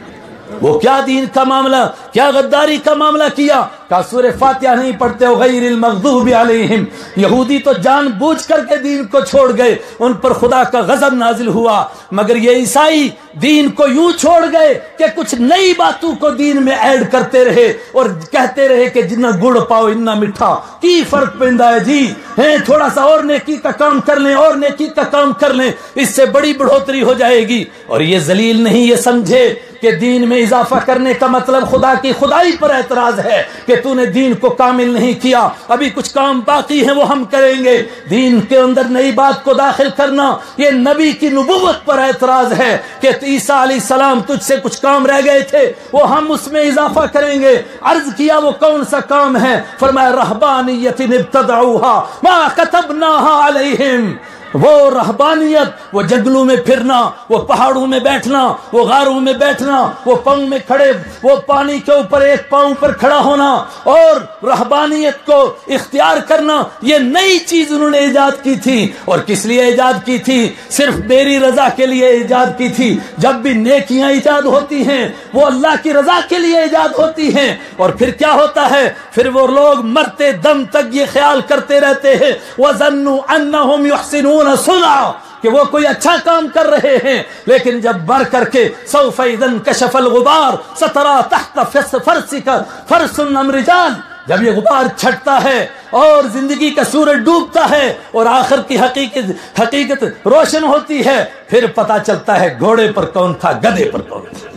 [SPEAKER 4] وہ کیا دین کا معاملہ، کیا غداری کا معاملہ کیا؟ کا سور فاتحہ نہیں پڑھتے ہو؟ غیر المغضوب علیہم۔ یہودی تو جان بوجھ کر کے دین کو چھوڑ گئے، ان پر خدا کا غضب نازل ہوا۔ مگر یہ عیسائی دین کو یوں چھوڑ گئے کہ کچھ نئی باتوں کو دین میں ایڈ کرتے رہے اور کہتے رہے کہ جنہ گڑ پاؤ اتنا میٹھا کی فرق پیندا ہے؟ جی ہیں، تھوڑا سا اور نیکی کا کام کر لیں، اور نیکی کا کام کر لیں۔ اس سے بڑی بڑھوتری ہو جائے گی۔ اور یہ ذلیل نہیں، یہ سمجھے۔ کہ دین میں اضافہ کرنے کا مطلب خدا کی خدائی پر اعتراض ہے کہ تو نے دین کو کامل نہیں کیا۔ ابھی کچھ کام باقی ہیں، وہ ہم کریں گے۔ دین کے اندر نئی بات کو داخل کرنا، یہ نبی کی نبوت پر اعتراض ہے کہ عیسیٰ علیہ السلام تجھ سے کچھ کام رہ گئے تھے، وہ ہم اس میں اضافہ کریں گے۔ عرض کیا وہ کون سا کام ہے؟ فرمایا رہبانیت ابتدعوها ما كتبناها علیہم۔ وہ رہبانیت، وہ جنگلوں میں پھرنا، وہ پہاڑوں میں بیٹھنا، وہ غاروں میں بیٹھنا، وہ پاؤں میں کھڑے، وہ پانی کے اوپر ایک پاؤں پر کھڑا ہونا اور رہبانیت کو اختیار کرنا، یہ نئی چیز انہوں نے ایجاد کی تھی۔ اور کس لیے ایجاد کی تھی؟ صرف میری رضا کے لیے ایجاد کی تھی۔ جب بھی نیکیاں ایجاد ہوتی ہیں، وہ اللہ کی رضا کے لیے ایجاد ہوتی ہیں۔ اور پھر کیا ہوتا ہے؟ پھر وہ لوگ مرتے دم تک یہ خیال کرتے رہتے ہیں۔ وَظَنُّوا أَنَّهُمْ يُحْسِنُونَ سُنَا کہ وہ کوئی اچھا کام کر رہے ہیں، لیکن جب بر کر کے سوف اذن کشف الغبار، سترا تحت فرسک فرس الامرجال جب یہ غبار چھٹتا ہے اور زندگی کا سورج ڈوبتا ہے اور آخر کی حقیقت حقیقت روشن ہوتی ہے، پھر پتا چلتا ہے گھوڑے پر کون تھا گدے پر کون تھا۔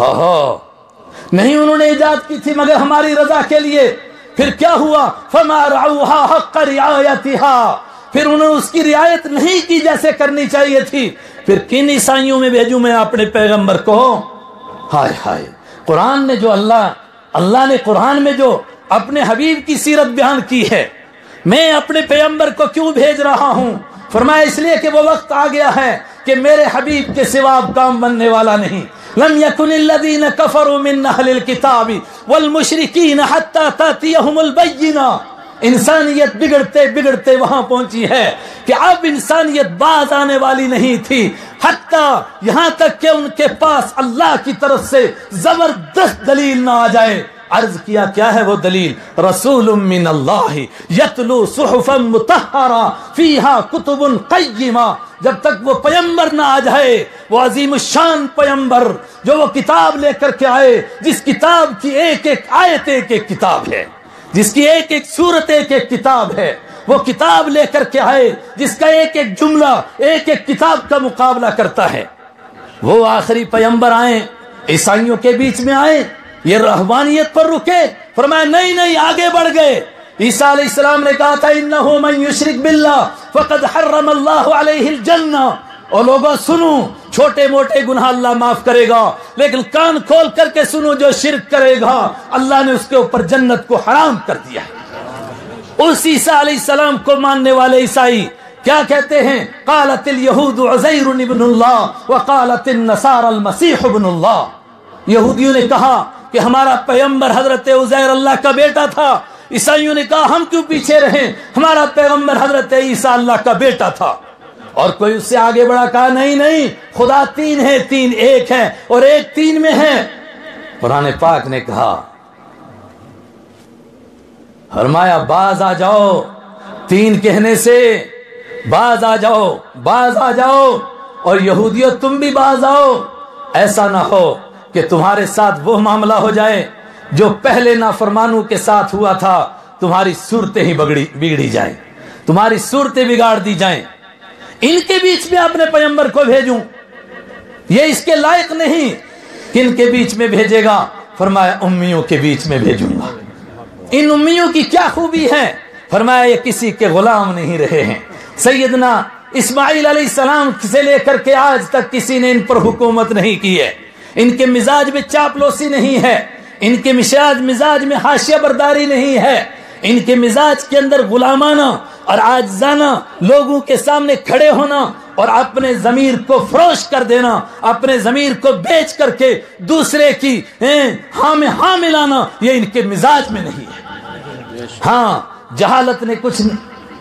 [SPEAKER 4] ہاں ہاں۔ نہیں انہوں نے ایجاد کی تھی مگر ہماری رضا کے لیے۔ پھر کیا ہوا؟ فما رعوها حق رعایتها۔ پھر انہوں نے اس کی رعایت نہیں کی جیسے کرنی چاہیے تھی۔ پھر کن عیسائیوں میں بھیجوں میں اپنے پیغمبر کو؟ ہائے ہائے۔ قرآن نے جو اللہ اللہ نے قرآن میں جو اپنے حبیب کی سیرت بیان کی ہے، میں اپنے پیغمبر کو کیوں بھیج رہا ہوں؟ فرمایا اس لیے کہ وہ وقت آ گیا ہے کہ میرے حبیب کے سوا کام بننے والا نہیں۔ لم يكن الذين كفروا من اهل الكتاب والمشركين حتى تاتيهم البينه انسانیت بگڑتے بگڑتے وہاں پہنچی ہے کہ اب انسانیت باز آنے والی نہیں تھی۔ حتیٰ یہاں تک کہ ان کے پاس اللہ کی طرف سے زبردست دلیل نہ آ جائے۔ عرض کیا کیا ہے وہ دلیل؟ رسول من اللہ یتلو صحفا متحرا فیہا کتب قیمہ۔ جب تک وہ پیمبر نہ آ جائے، وہ عظیم الشان پیمبر جو وہ کتاب لے کر کے آئے، جس کتاب کی ایک ایک آیت، ایک ایک کتاب ہے۔ جس کی ایک ایک صورت، ایک ایک کتاب ہے۔ وہ کتاب لے کر کے آئے، جس کا ایک ایک جملہ، ایک ایک کتاب کا مقابلہ کرتا ہے۔ وہ آخری پیمبر آئے، عیسائیوں کے بیچ میں آئے، یہ رحمانیت پر رکے۔ فرمایا، نہیں نہیں، آگے بڑھ گئے۔ عیسیٰ علیہ السلام نے کہا تھا، انہو من یشرک باللہ فقد حرم اللہ علیہ الجنہ اور لوگوں، سنو، چھوٹے موٹے گناہ اللہ معاف کرے گا، لیکن کان کھول کر کے سنو جو شرک کرے گا، اللہ نے اس کے اوپر جنت کو حرام کر دیا اس عیسیٰ علیہ السلام کو ماننے والے عیسائی کیا کہتے ہیں؟ قالت الیہود عزیر ابن اللہ وقالت النصار المسیح ابن اللہ۔ یہودیوں نے کہا کہ ہمارا پیغمبر حضرت عزیر اللہ کا بیٹا تھا۔ عیسائیوں نے کہا، ہم کیوں پیچھے رہیں ہمارا پیغمبر حضرت عیسیٰ اللہ کا بیٹا تھا۔ اور کوئی اس سے آگے بڑھا کہا، نہیں نہیں، خدا تین ہے، تین ایک ہے اور ایک تین میں ہے قرآن پاک نے کہا، فرمایا، باز آ جاؤ تین کہنے سے، باز آ جاؤ، باز آ جاؤ اور یہودیوں تم بھی باز آؤ۔ ایسا نہ ہو کہ تمہارے ساتھ وہ معاملہ ہو جائے جو پہلے نافرمانوں کے ساتھ ہوا تھا، تمہاری صورتیں ہی بگڑی بگڑی جائیں، تمہاری صورتیں بگاڑ دی جائیں۔ ان کے بیچ میں اپنے پیمبر کو بھیجوں۔ یہ اس کے لائق نہیں۔ کن کے بیچ میں بھیجے گا؟ فرمایا، امیوں کے بیچ میں بھیجوں گا۔ ان امیوں کی کیا خوبی ہے؟ فرمایا، یہ کسی کے غلام نہیں رہے ہیں۔ سیدنا اسماعیل علیہ السلام سے لے کر کے آج تک کسی نے ان پر حکومت نہیں کی ہے۔ ان کے مزاج میں چاپلوسی نہیں ہے۔ ان کے مشاج مزاج میں حاشیہ برداری نہیں ہے۔ ان کے مزاج کے اندر غلامانہ اور آجزانہ لوگوں کے سامنے کھڑے ہونا اور اپنے ضمیر کو فروش کر دینا، اپنے ضمیر کو بیچ کر کے دوسرے کی ہاں میں ہاں ملانا، یہ ان کے مزاج میں نہیں ہے۔ ہاں جہالت نے کچھ،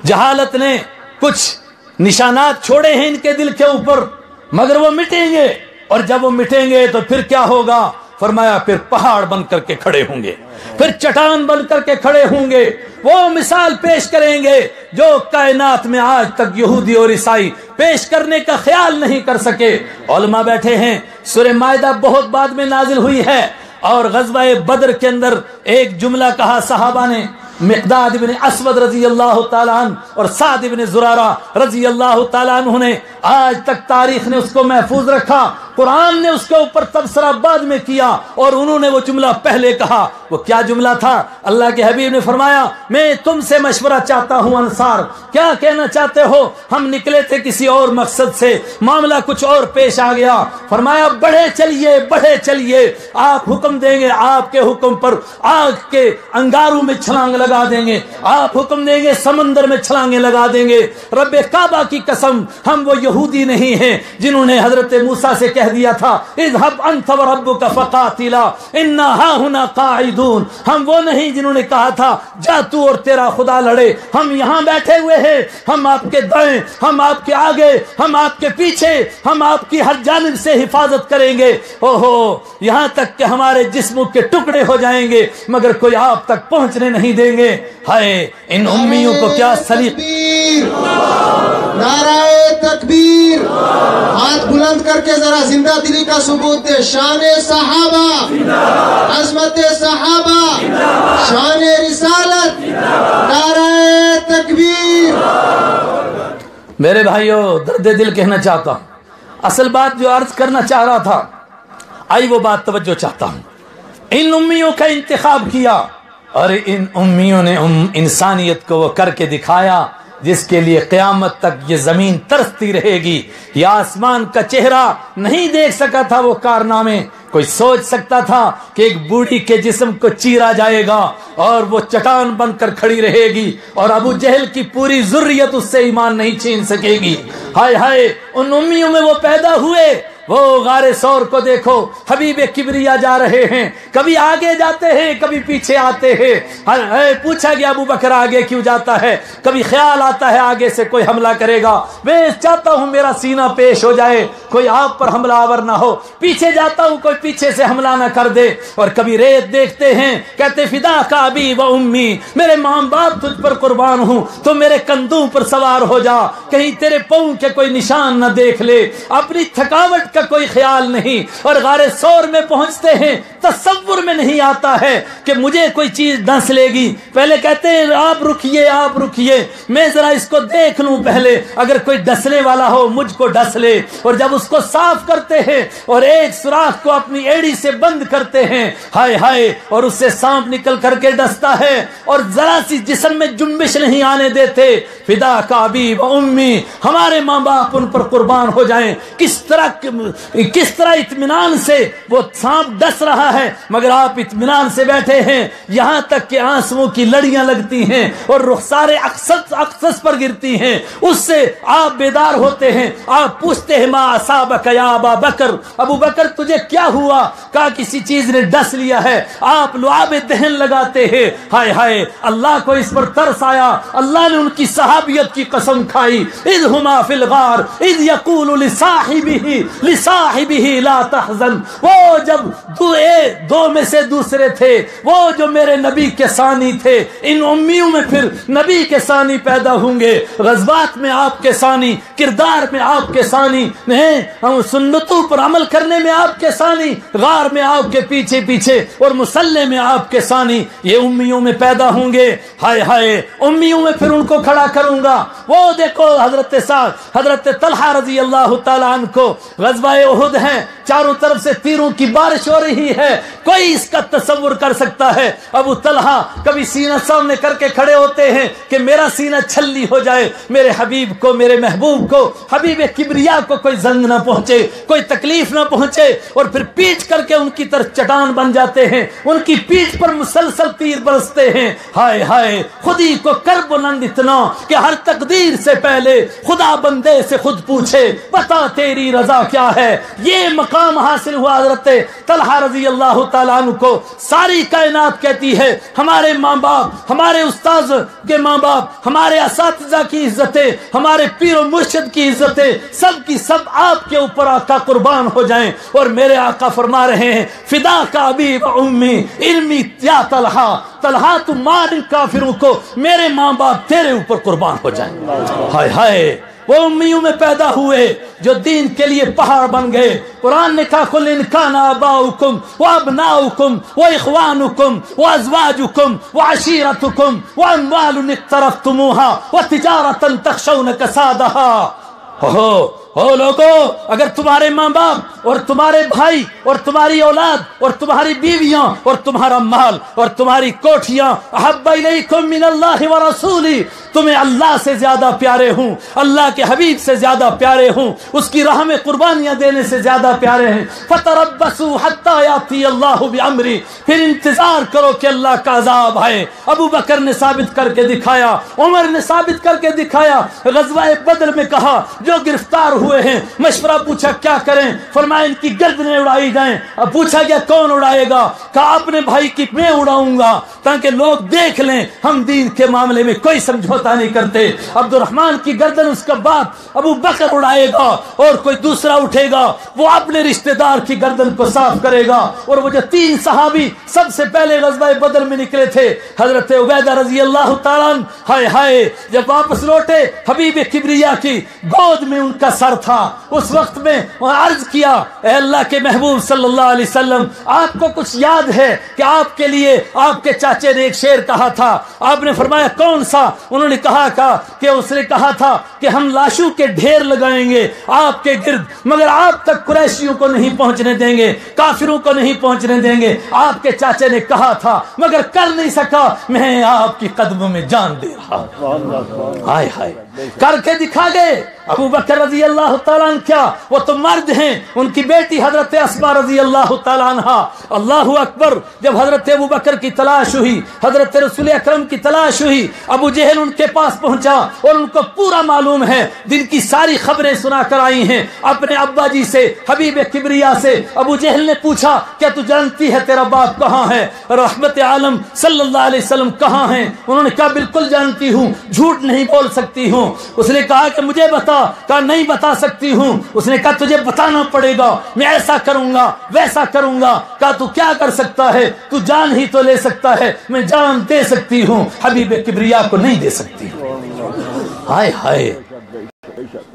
[SPEAKER 4] جہالت نے کچھ نشانات چھوڑے ہیں ان کے دل کے اوپر، مگر وہ مٹیں گے۔ اور جب وہ مٹیں گے تو پھر کیا ہوگا؟ فرمایا، پھر پہاڑ بن کر کے کھڑے ہوں گے۔ پھر چٹان بن کر کے کھڑے ہوں گے۔ وہ مثال پیش کریں گے جو کائنات میں آج تک یہودی اور عیسائی پیش کرنے کا خیال نہیں کر سکے۔ علماء بیٹھے ہیں۔ سورہ معدہ بہت بعد میں نازل ہوئی ہے اور غزوہ بدر کے اندر ایک جملہ کہا صحابہ نے مقداد ابن اسود رضی اللہ تعالیٰ عنہ اور سعد ابن زرارہ رضی اللہ تعالیٰ عنہ نے آج تک تاریخ نے اس کو محفوظ رکھا، قرآن نے اس کے اوپر تبصرہ بعد میں کیا اور انہوں نے وہ جملہ پہلے کہا۔ وہ کیا جملہ تھا؟ اللہ کے حبیب نے فرمایا، میں تم سے مشورہ چاہتا ہوں انصار۔ کیا کہنا چاہتے ہو؟ ہم نکلے تھے کسی اور مقصد سے، معاملہ کچھ اور پیش آ گیا۔ فرمایا، بڑھے چلیے بڑھے چلیے، آپ حکم دیں گے، آپ کے حکم پر آگ کے انگاروں میں چھلانگ لگا دیں گے۔ آپ حکم دیں گے، سمندر میں چھلانگیں لگا دیں گے۔ رب کعبہ کی قسم، ہم وہ یہودی نہیں ہیں جنہوں نے حضرت موسیٰ سے کہہ دیا تھا، اذهب انت وربك فقاتلا، انا ها هنا قاعدون۔ ہم وہ نہیں جنہوں نے کہا تھا، جا تو اور تیرا خدا لڑے۔ ہم یہاں بیٹھے ہوئے ہیں۔ ہم آپ کے دائیں، ہم آپ کے آگے، ہم آپ کے پیچھے، ہم آپ کی ہر جانب سے حفاظت کریں گے۔ او ہو یہاں تک کہ ہمارے جسموں کے ٹکڑے ہو جائیں گے، مگر کوئی آپ تک پہنچنے نہیں دیں گے۔ ہائے ان امیوں کو کیا سلیق
[SPEAKER 5] نعرہ تکبیر۔ ہاتھ بلند کر کے ذرا زندہ دلی کا ثبوت دے۔ شان صحابہ عظمت صحابہ شان رسالت نعرہ تکبیر۔
[SPEAKER 4] میرے بھائیو درد دل کہنا چاہتا ہوں۔ اصل بات جو عرض کرنا چاہ رہا تھا آئی وہ بات توجہ چاہتا ہوں۔ ان امیوں کا انتخاب کیا۔ اور ان امیوں نے ام انسانیت کو وہ کر کے دکھایا جس کے لیے قیامت تک یہ زمین ترستی رہے گی۔ یہ آسمان کا چہرہ نہیں دیکھ سکا تھا وہ کارنامے۔ کوئی سوچ سکتا تھا کہ ایک بوڑھی کے جسم کو چیرا جائے گا اور وہ چٹان بن کر کھڑی رہے گی اور ابو جہل کی پوری ضروریت اس سے ایمان نہیں چھین سکے گی۔ ہائے ہائے، ان امیوں میں وہ پیدا ہوئے۔ وہ غار سور کو دیکھو، حبیب کبریا جا رہے ہیں۔ کبھی آگے جاتے ہیں، کبھی پیچھے آتے ہیں۔ پوچھا گیا ابو بکر آگے کیوں جاتا ہے؟ کبھی خیال آتا ہے آگے سے کوئی حملہ کرے گا۔ میں چاہتا ہوں میرا سینہ پیش ہو جائے۔ کوئی آپ پر حملہ آور نہ ہو۔ پیچھے جاتا ہوں، کوئی پیچھے سے حملہ نہ کر دے۔ اور کبھی ریت دیکھتے ہیں، کہتے فدا کا ابھی و امی، میرے ماں باپ تجھ پر قربان ہوں، تو میرے کندھوں پر سوار ہو جا۔ کہیں تیرے پاؤں کے کوئی نشان نہ دیکھ لے۔ اپنی تھکاوٹ کا کوئی خیال نہیں اور غار سور میں پہنچتے ہیں، تصور میں نہیں آتا ہے کہ مجھے کوئی چیز ڈس لے گی۔ پہلے کہتے ہیں، آپ رکیے آپ رکیے میں ذرا اس کو دیکھ لوں پہلے۔ اگر کوئی ڈسنے والا ہو، مجھ کو ڈس لے۔ اور جب اس کو صاف کرتے ہیں اور ایک سوراخ کو اپنی ایڑی سے بند کرتے ہیں، ہائے ہائے، اور اس سے سانپ نکل کر کے ڈستا ہے اور ذرا سی جسم میں جنبش نہیں آنے دیتے۔ فدا کا ابھی و امی، ہمارے ماں باپ ان پر قربان ہو جائیں۔ کس طرح کس طرح اطمینان سے وہ سانپ ڈس رہا ہے، مگر آپ اطمینان سے بیٹھے ہیں۔ یہاں تک کہ آنسو کی لڑیاں لگتی ہیں اور رخسارے اقصد اقصد پر گرتی ہیں۔ اس سے آپ بیدار ہوتے ہیں۔ آپ پوچھتے ہیں ماں صابق یا ابا بکر؟ ابو بکر، تجھے کیا ہوا؟ کہا، کسی چیز نے ڈس لیا ہے۔ آپ لعاب دہن لگاتے ہیں۔ ہائے ہائے، اللہ کو اس پر ترس آیا۔ اللہ نے ان کی صحابیت کی قسم کھائی۔ اذ ہما فی الغار، اذ یقول لصاحبہ لصاحبہ لا تحزن۔ وہ جب دو دو میں سے دوسرے تھے، وہ جو میرے نبی کے ثانی تھے، ان امیوں میں پھر نبی کے ثانی پیدا ہوں گے۔ غزوات میں آپ کے ثانی، کردار میں آپ کے ثانی، نہیں، ہم سنتوں پر عمل کرنے میں آپ کے ثانی، غار میں آپ کے پیچھے پیچھے اور مسلح میں آپ کے ثانی، یہ امیوں میں پیدا ہوں گے۔ ہائے ہائے، امیوں میں پھر ان کو کھڑا کروں گا۔ وہ دیکھو حضرت سعد، حضرت طلحہ رضی اللہ تعالیٰ عنہ کو غزب غزوہ احد ہیں۔ چاروں طرف سے تیروں کی بارش ہو رہی ہے۔ کوئی اس کا تصور کر سکتا ہے۔ ابو طلحہ کبھی سینہ سامنے کر کے کھڑے ہوتے ہیں کہ میرا سینہ چھلی ہو جائے۔ میرے حبیب کو، میرے محبوب کو، حبیب کبریا کو کوئی زنگ نہ پہنچے، کوئی تکلیف نہ پہنچے۔ اور پھر پیٹ کر کے ان کی طرف چٹان بن جاتے ہیں۔ ان کی پیٹ پر مسلسل تیر برستے ہیں۔ ہائے ہائے، خودی کو کر بلند اتنا کہ ہر تقدیر سے پہلے خدا بندے سے خود پوچھے بتا تیری رضا کیا ہے۔ یہ مقام حاصل ہوا حضرت طلحہ رضی اللہ تعالیٰ عنہ کو۔ ساری کائنات کہتی ہے، ہمارے ماں باپ، ہمارے استاذ کے ماں باپ، ہمارے اساتذہ کی عزتیں، ہمارے پیر و مرشد کی عزتیں، سب کی سب آپ کے اوپر آقا قربان ہو جائیں۔ اور میرے آقا فرما رہے ہیں، فدا کا ابھی و امی، علمی یا طلحہ طلحہ تو مار کافروں کو، میرے ماں باپ تیرے اوپر قربان ہو جائیں۔ ہائے ہائے۔ وہ امیوں میں پیدا ہوئے جو دین کے لیے پہاڑ بن گئے۔ قرآن نے کہا کل انکان آباؤکم و ابناؤکم و اخوانکم و ازواجکم و عشیرتکم و اموال اقترفتموها و تجارتا تخشون کسادها۔ ہو ہو لوگو، اگر تمہارے ماں باپ اور تمہارے بھائی اور تمہاری اولاد اور تمہاری بیویاں اور تمہارا مال اور تمہاری کوٹھیاں، احب الیکم من اللہ و رسولی تمہیں اللہ سے زیادہ پیارے ہوں، اللہ کے حبیب سے زیادہ پیارے ہوں، اس کی راہ میں قربانیاں دینے سے زیادہ پیارے ہیں۔ فتربصوا حتی یاتی اللہ بعمری پھر انتظار کرو کہ اللہ کا عذاب آئے۔ ابو بکر نے ثابت کر کے دکھایا، عمر نے ثابت کر کے دکھایا، غزوہ بدر میں کہا، جو گرفتار ہوئے ہیں، مشورہ پوچھا، کیا کریں؟ فرمایا، ان کی گردنیں اڑائی جائیں۔ اب پوچھا گیا، کون اڑائے گا؟ کہا، اپنے بھائی کی میں اڑاؤں گا، تاکہ لوگ دیکھ لیں، ہم دین کے معاملے میں کوئی سمجھوتا نہیں کرتے۔ عبد الرحمان کی گردن اس کا باپ ابو بکر اڑائے گا اور کوئی دوسرا اٹھے گا۔ وہ اپنے رشتہ دار کی گردن کو صاف کرے گا۔ اور وہ جو تین صحابی سب سے پہلے غزوہ بدر میں نکلے تھے، حضرت عبیدہ رضی اللہ تعالیٰ ہائے ہائے، جب واپس لوٹے حبیب کبریا کی گود میں ان کا سر تھا۔ اس وقت میں عرض کیا، اے اللہ کے محبوب صلی اللہ علیہ وسلم، آپ کو کچھ یاد ہے کہ آپ کے لیے آپ کے چاچے نے ایک شعر کہا تھا۔ آپ نے فرمایا، کون سا؟ انہوں نے کہا تھا کہ اس نے کہا تھا کہ ہم لاشوں کے ڈھیر لگائیں گے آپ کے گرد، مگر آپ تک قریشیوں کو نہیں پہنچنے دیں گے، کافروں کو نہیں پہنچنے دیں گے۔ آپ کے چاچے نے کہا تھا، مگر کر نہیں سکا، میں آپ کی قدموں میں جان دے رہا ہائے ہائے۔ کر کے دکھا گئے۔ ابو بکر رضی اللہ تعالیٰ عنہ کیا؟ وہ تو مرد ہیں۔ ان کی بیٹی حضرت اسما رضی اللہ تعالیٰ عنہ۔ اللہ اکبر، جب حضرت ابو بکر کی تلاش ہوئی، حضرت رسول اکرم کی تلاش ہوئی، ابو جہل ان کے پاس پہنچا اور ان کو پورا معلوم ہے۔ دن کی ساری خبریں سنا کر آئی ہیں۔ اپنے ابا جی سے، حبیب کبریا سے ابو جہل نے پوچھا، کیا تو جانتی ہے تیرا باپ کہاں ہے؟ رحمت عالم صلی اللہ علیہ وسلم کہاں ہیں؟ انہوں نے کہا، بالکل جانتی ہوں، جھوٹ نہیں بول سکتی ہوں۔ ہوں۔ اس نے کہا کہ مجھے بتا۔ کہا، نہیں بتا سکتی ہوں۔ اس نے کہا، تجھے بتانا پڑے گا۔ میں ایسا کروں گا، ویسا کروں گا۔ کہا، تو کیا کر سکتا ہے؟ تو جان ہی تو لے سکتا ہے۔ میں جان دے سکتی ہوں۔ حبیب کبریا کو نہیں دے سکتی۔ ہائے ہائے۔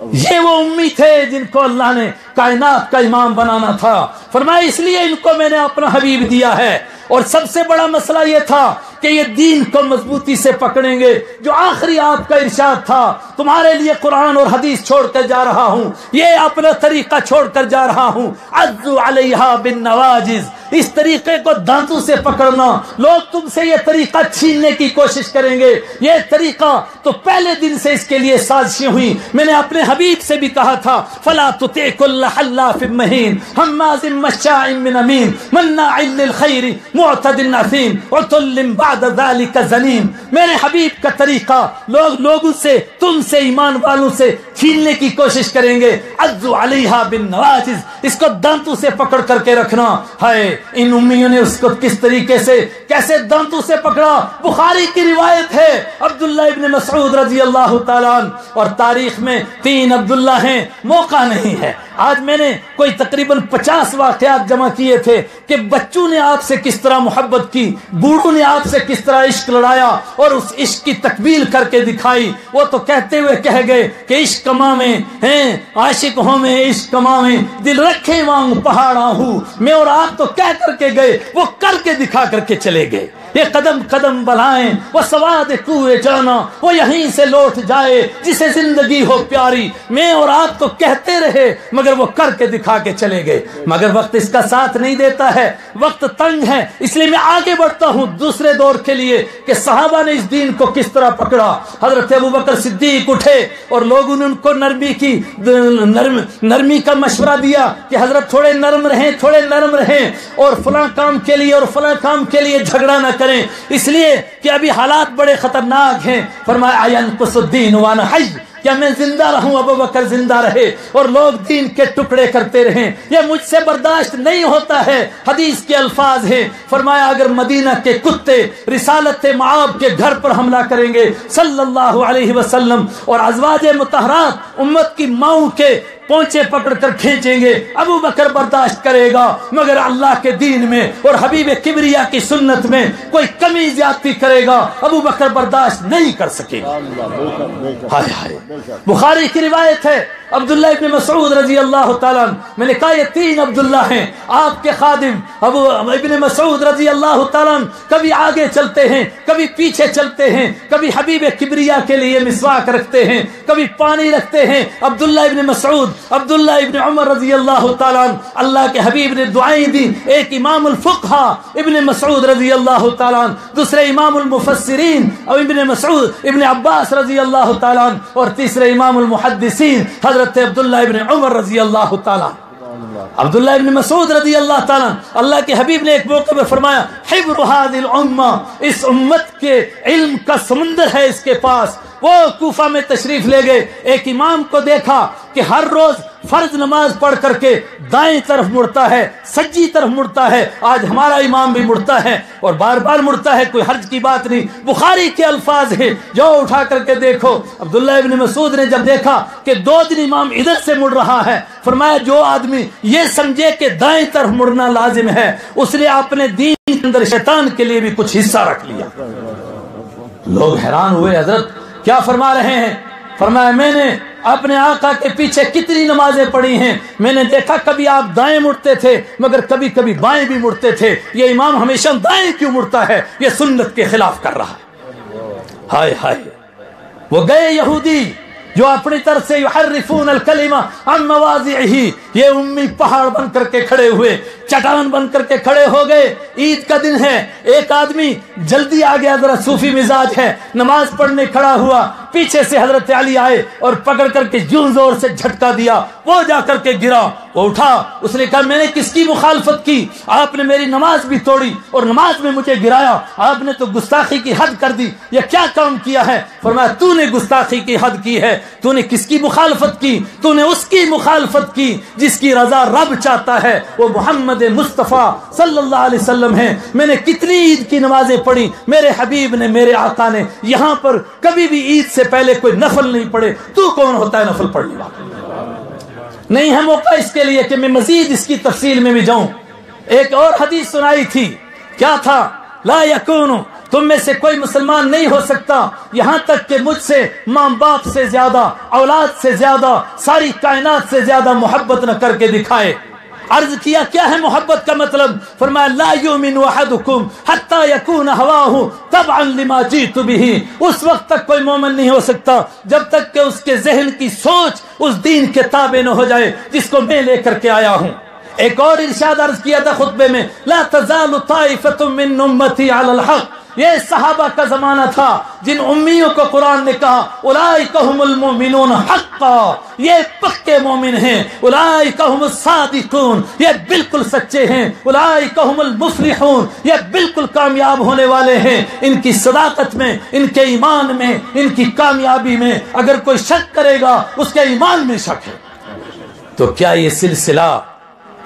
[SPEAKER 4] یہ وہ امید تھے جن کو اللہ نے کائنات کا امام بنانا تھا۔ فرمایا، اس لیے ان کو میں نے اپنا حبیب دیا ہے۔ اور سب سے بڑا مسئلہ یہ تھا کہ یہ دین کو مضبوطی سے پکڑیں گے جو آخری آپ کا ارشاد تھا، تمہارے لیے قرآن اور حدیث چھوڑ کر جا رہا ہوں، یہ اپنا طریقہ چھوڑ کر جا رہا ہوں۔ عزو علیہا بن نواجز اس طریقے کو دانتوں سے پکڑنا۔ لوگ تم سے یہ طریقہ چھیننے کی کوشش کریں گے۔ یہ طریقہ تو پہلے دن سے اس کے لیے سازشیں ہوئی میں نے اپنے حبیب سے بھی کہا تھا، فلا تطع كل حلاف مهين هماز مشاء من امين مناع للخير معتد اثيم عتل بعد ذلك زنیم۔ میرے حبیب کا طریقہ، لوگ لوگوں سے، تم سے، ایمان والوں سے چھیننے کی کوشش کریں گے۔ عزو علیہا بن نواجز اس کو دانتوں سے پکڑ کر کے رکھنا۔ ہے ان امیوں نے اس کو کس طریقے سے، کیسے دانتوں سے پکڑا؟ بخاری کی روایت ہے، عبداللہ ابن مسعود رضی اللہ تعالیٰ اور تاریخ میں تین عبداللہ ہیں، موقع نہیں ہے۔ آج میں نے کوئی تقریباً پچاس واقعات جمع کیے تھے کہ بچوں نے آپ سے کس طرح محبت کی، بوڑھوں نے آپ سے کس طرح عشق لڑایا اور اس عشق کی تکمیل کر کے دکھائی۔ وہ تو کہتے ہوئے کہہ گئے کہ عشق کما میں ہیں، عاشق ہوں میں، عشق کما میں دل رکھ رکھے وانگ پہاڑا ہوں۔ میں اور آپ تو کہہ کر کے گئے، وہ کر کے دکھا کر کے چلے گئے۔ یہ قدم قدم بلائیں وہ سواد کوئے جانا، وہ یہیں سے لوٹ جائے، جسے زندگی ہو پیاری، میں اور آپ تو کہتے رہے، مگر وہ کر کے دکھا کے چلے گئے۔ مگر وقت اس کا ساتھ نہیں دیتا ہے، وقت تنگ ہے، اس لیے میں آگے بڑھتا ہوں دوسرے دور کے لیے کہ صحابہ نے اس دین کو کس طرح پکڑا۔ حضرت ابو بکر صدیق اٹھے اور لوگوں نے ان کو نرمی کی، نرم، نرمی کا مشورہ دیا کہ حضرت تھوڑے نرم رہیں، تھوڑے نرم رہیں اور فلاں کام کے لیے اور فلاں کام کے لیے جھگڑا نہ کریں۔ اس لیے کہ ابھی حالات بڑے خطرناک ہیں۔ فرمایا آئین قص الدین حی کیا میں زندہ رہوں ابو بکر زندہ رہے اور لوگ دین کے ٹکڑے کرتے رہیں۔ یہ مجھ سے برداشت نہیں ہوتا ہے۔ حدیث کے الفاظ ہیں۔ فرمایا اگر مدینہ کے کتے رسالت معاب کے گھر پر حملہ کریں گے صلی اللہ علیہ وسلم اور ازواج متحرات امت کی ماؤں کے پونچے پکڑ کر کھینچیں گے ابو بکر برداشت کرے گا۔ مگر اللہ کے دین میں اور حبیب کبریا کی سنت میں کوئی کمی زیادتی کرے گا ابو بکر برداشت نہیں کر سکے۔ گا ہائے ہائے۔ بخاری کی روایت ہے، عبداللہ ابن مسعود رضی اللہ تعالیٰ میں نے کہا، یہ تین عبداللہ ہیں۔ آپ کے خادم ابو ابن مسعود رضی اللہ تعالیٰ کبھی آگے چلتے ہیں، کبھی پیچھے چلتے ہیں، کبھی حبیب کبریا کے لیے مسواک رکھتے ہیں، کبھی پانی رکھتے ہیں۔ عبداللہ ابن مسعود، عبداللہ ابن عمر رضی اللہ تعالیٰ اللہ کے حبیب نے دعائیں دی ایک امام الفقہ ابن مسعود رضی اللہ تعالیٰ دوسرے امام المفسرین اور ابن مسعود، ابن عباس رضی اللہ تعالیٰ اور تیسرے امام المحدثین، حضرت عبداللہ ابن عمر رضی اللہ تعالیٰ۔ عبداللہ ابن مسعود رضی اللہ تعالیٰ، اللہ کے حبیب نے ایک موقع میں فرمایا، حبر الامہ، اس امت کے علم کا سمندر ہے اس کے پاس۔ وہ کوفہ میں تشریف لے گئے۔ ایک امام کو دیکھا کہ ہر روز فرض نماز پڑھ کر کے دائیں طرف مڑتا ہے، سجی طرف مڑتا ہے۔ آج ہمارا امام بھی مڑتا ہے اور بار بار مڑتا ہے، کوئی حرج کی بات نہیں۔ بخاری کے الفاظ ہیں۔ جو اٹھا کر کے دیکھو۔ عبداللہ ابن مسعود نے جب دیکھا کہ دو دن امام ادھر سے مڑ رہا ہے، فرمایا جو آدمی یہ سمجھے کہ دائیں طرف مڑنا لازم ہے، اس نے اپنے دین کے اندر شیطان کے لیے بھی کچھ حصہ رکھ لیا۔ لوگ حیران ہوئے، حضرت کیا فرما رہے ہیں؟ فرمایا، میں نے اپنے آقا کے پیچھے کتنی نمازیں پڑھی ہیں؟ میں نے دیکھا، کبھی آپ دائیں مڑتے تھے، مگر کبھی کبھی بائیں بھی مڑتے تھے۔ یہ امام ہمیشہ دائیں کیوں مڑتا ہے؟ یہ سنت کے خلاف کر رہا ہے۔ ہائے ہائے۔ وہ گئے یہودی۔ جو اپنی طرف سے یحرفون الکلمہ عن مواضعہ یہ امی پہاڑ بن کر کے کھڑے ہوئے، چٹان بن کر کے کھڑے ہو گئے۔ عید کا دن ہے، ایک آدمی جلدی آ گیا ذرا صوفی مزاج ہے، نماز پڑھنے کھڑا ہوا، پیچھے سے حضرت علی آئے اور پکڑ کر کے یوں زور سے جھٹکا دیا، وہ جا کر کے گرا، وہ اٹھا، اس نے کہا، میں نے کس کی مخالفت کی؟ آپ نے میری نماز بھی توڑی اور نماز میں مجھے گرایا، آپ نے تو گستاخی کی حد کر دی، یہ کیا کام کیا ہے؟ فرمایا، تو نے گستاخی کی حد کی ہے تو نے کس کی مخالفت کی؟ تو نے اس کی مخالفت کی جس کی رضا رب چاہتا ہے۔ وہ محمد مصطفیٰ صلی اللہ علیہ وسلم ہے میں نے کتنی عید کی نمازیں پڑھی۔ میرے حبیب نے، میرے آقا نے یہاں پر کبھی بھی عید سے پہلے کوئی نفل نہیں پڑے تو کون ہوتا ہے نفل پڑھنے والا؟ نہیں ہے موقع اس کے لیے کہ میں مزید اس کی تفصیل میں بھی جاؤں۔ ایک اور حدیث سنائی تھی۔ کیا تھا؟ لا یکون تم میں سے کوئی مسلمان نہیں ہو سکتا۔ یہاں تک کہ مجھ سے، ماں باپ سے زیادہ، اولاد سے زیادہ، ساری کائنات سے زیادہ محبت نہ کر کے دکھائے۔ عرض کیا کیا ہے محبت کا مطلب؟ فرمایا، لا یؤمن احدکم حتی یکون ہواہ تبعا لما جیت به۔ اس وقت تک کوئی مومن نہیں ہو سکتا۔ جب تک کہ اس کے ذہن کی سوچ، اس دین کے تابع نہ ہو جائے، جس کو میں لے کر کے آیا ہوں۔ ایک اور ارشاد عرض کیا تھا خطبے میں، لا تزال طائفة من امتی علی الحق۔ یہ صحابہ کا زمانہ تھا جن امیوں کو قرآن نے کہا اولئکہم المؤمنون حقا۔ یہ پکے مومن ہیں اولئکہم الصادقون۔ یہ بالکل سچے ہیں اولئکہم المفلحون۔ یہ بالکل کامیاب ہونے والے ہیں۔ ان کی صداقت میں، ان کے ایمان میں، ان کی کامیابی میں۔ اگر کوئی شک کرے گا، اس کے ایمان میں شک ہے۔ تو کیا یہ سلسلہ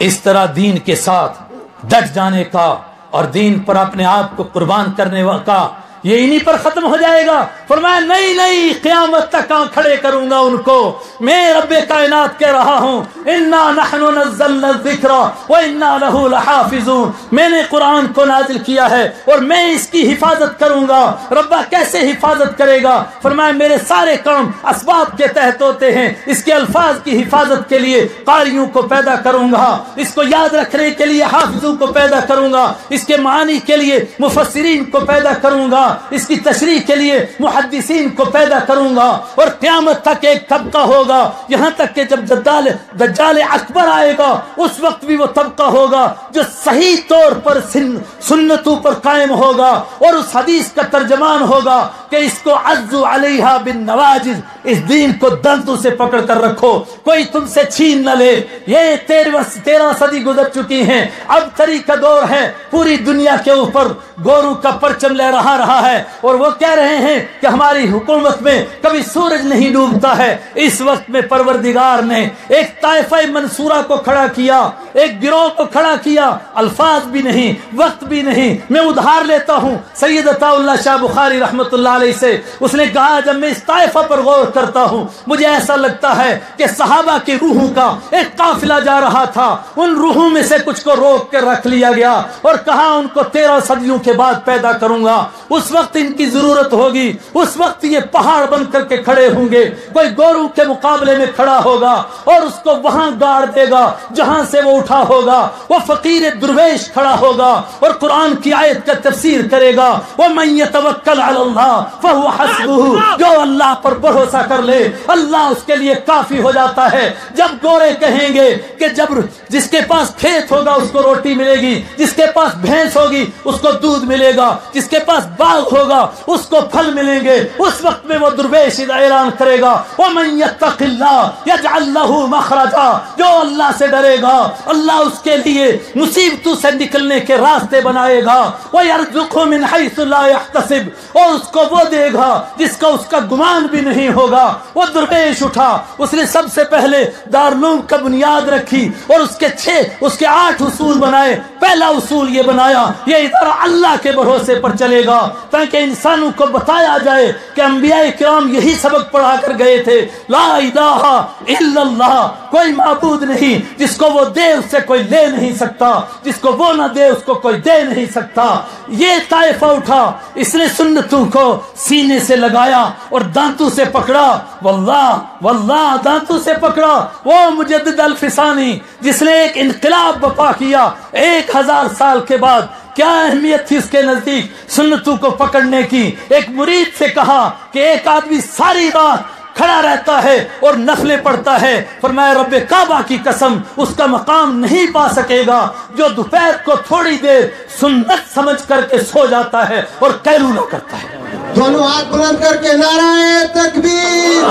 [SPEAKER 4] اس طرح دین کے ساتھ ڈٹ جانے کا اور دین پر اپنے آپ کو قربان کرنے کا یہ انہی پر ختم ہو جائے گا۔ فرمایا نہیں نہیں قیامت تک آن کھڑے کروں گا ان کو۔ میں رب کائنات کہہ رہا ہوں، انا نحن نزلنا الذکر و انا له لحافظون۔ میں نے قرآن کو نازل کیا ہے اور میں اس کی حفاظت کروں گا۔ ربا کیسے حفاظت کرے گا؟ فرمایا، میرے سارے کام اسباب کے تحت ہوتے ہیں۔ اس کے الفاظ کی حفاظت کے لیے قاریوں کو پیدا کروں گا۔ اس کو یاد رکھنے کے لیے حافظوں کو پیدا کروں گا۔ اس کے معنی کے لیے مفسرین کو پیدا کروں گا۔ اس کی تشریح کے لیے محدثین کو پیدا کروں گا اور قیامت تک ایک طبقہ ہوگا۔ یہاں تک کہ جب دجال دجال اکبر آئے گا، اس وقت بھی وہ طبقہ ہوگا جو صحیح طور پر سن سنتوں پر قائم ہوگا اور اس حدیث کا ترجمان ہوگا کہ اس کو عزو علیہ بن نواجز اس دین کو دنتوں سے پکڑ کر رکھو۔ کوئی تم سے چھین نہ لے۔ یہ تیرہ صدی گزر چکی ہیں۔ اب تری کا دور ہے۔ پوری دنیا کے اوپر گورو کا پرچم لے رہا رہا ہے اور وہ کہہ رہے ہیں کہ ہماری حکومت میں کبھی سورج نہیں ڈوبتا ہے۔ اس وقت میں پروردگار نے ایک طائفہ منصورہ کو کھڑا کیا، ایک گروہ کو کھڑا کیا۔ الفاظ بھی نہیں، وقت بھی نہیں۔ میں ادھار لیتا ہوں۔ سید عطا اللہ شاہ بخاری رحمت اللہ علیہ سے اس نے کہا، جب میں اس طائفہ پر غور کرتا ہوں، مجھے ایسا لگتا ہے کہ صحابہ کی روحوں کا ایک قافلہ جا رہا تھا۔ ان روحوں میں سے کچھ کو روک کے رکھ لیا گیا اور کہا، ان کو تیرہ صدیوں کے بعد پیدا کروں گا۔ اس وقت ان کی ضرورت ہوگی، اس وقت یہ پہاڑ بن کر کے کھڑے ہوں گے۔ کوئی گورو کے مقابلے میں کھڑا ہوگا اور اس کو وہاں گاڑ دے گا، جہاں سے وہ اٹھا ہوگا۔ وہ فقیر درویش کھڑا ہوگا اور قرآن کی آیت کا تفسیر کرے گا۔ وہ میں توکل اللہ فہو حسبہ۔ جو اللہ پر بھروسہ کر لے، اللہ اس کے لیے کافی ہو جاتا ہے۔ جب گورے کہیں گے کہ جب جس کے پاس کھیت ہوگا، اس کو روٹی ملے گی، جس کے پاس بھینس ہوگی، اس کو دودھ ملے گا۔ جس کے پاس باغ ہوگا، اس کو پھل ملیں گے، اس وقت میں وہ درویش اعلان کرے گا، ومن یتق اللہ یجعل له مخرجا، جو اللہ سے ڈرے گا، اللہ اس کے لیے مصیبتوں سے نکلنے کے راستے بنائے گا ويرزقه من حيث لا يحتسب، اور اس کو وہ دے گا، جس کا اس کا گمان بھی نہیں ہوگا۔ وہ درویش اٹھا، اس نے سب سے پہلے دارالعلوم کا بنیاد رکھی اور اس کے چھ، اس کے آٹھ اصول بنائے۔ پہلا اصول یہ بنایا، یہ ادارہ اللہ کے بھروسے پر چلے گا۔ تاکہ انسانوں کو بتایا جائے کہ انبیاء کرام یہی سبق پڑھا کر گئے تھے۔ لا الہ الا اللہ، کوئی معبود نہیں، جس کو وہ دے اس سے کوئی لے نہیں سکتا، جس کو وہ نہ دے اس کو کوئی دے نہیں سکتا۔ یہ طائفہ اٹھا، اس نے سنتوں کو سینے سے لگایا اور دانتوں سے پکڑا۔ واللہ واللہ، دانتوں سے پکڑا۔ وہ مجدد الفسانی، جس نے ایک انقلاب بپا کیا ایک ہزار سال کے بعد۔ کیا اہمیت تھی اس کے نزدیک سنتوں کو پکڑنے کی؟ ایک مرید سے کہا کہ ایک آدمی ساری رات کھڑا رہتا ہے اور نفلیں پڑھتا ہے۔ فرمایا، رب کعبہ کی قسم، اس کا مقام نہیں پا سکے گا۔ جو دوپہر کو تھوڑی دیر سنت سمجھ کر کے سو جاتا ہے اور کیلولہ کرتا ہے۔
[SPEAKER 5] دونوں ہاتھ بلند کر کے نعرہ تکبیر۔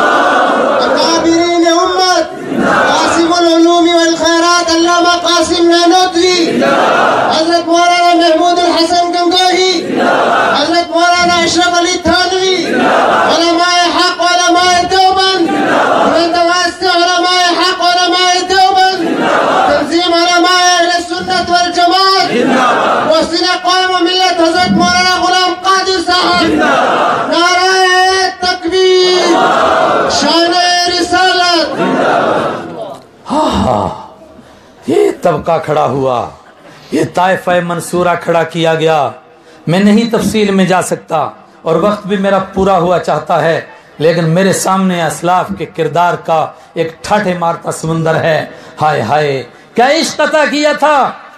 [SPEAKER 5] اکابرین امت، قاسم العلوم والخیرات، علامہ قاسم نانوتوی۔ حضرت مولانا محمود الحسن گنگوہی حضرت مولانا اشرف علی تھانوی۔ علماء دیوبند بلند آواز سے علماء حق علماء دیوبند تنظیم علماء اہل سنت والجماعت محسن قوم و ملت حضرت مولانا غلام قادر صاحب نعرہ تکبیر شان رسالت
[SPEAKER 4] یہ طبقہ کھڑا ہوا، یہ طائفہ منصورہ کھڑا کیا گیا۔ میں نہیں تفصیل میں جا سکتا اور وقت بھی میرا پورا ہوا چاہتا ہے، لیکن میرے سامنے اسلاف کے کردار کا ایک ٹھاٹھے مارتا سمندر ہے۔ ہائے ہائے، کیا عشق عطا کیا تھا؟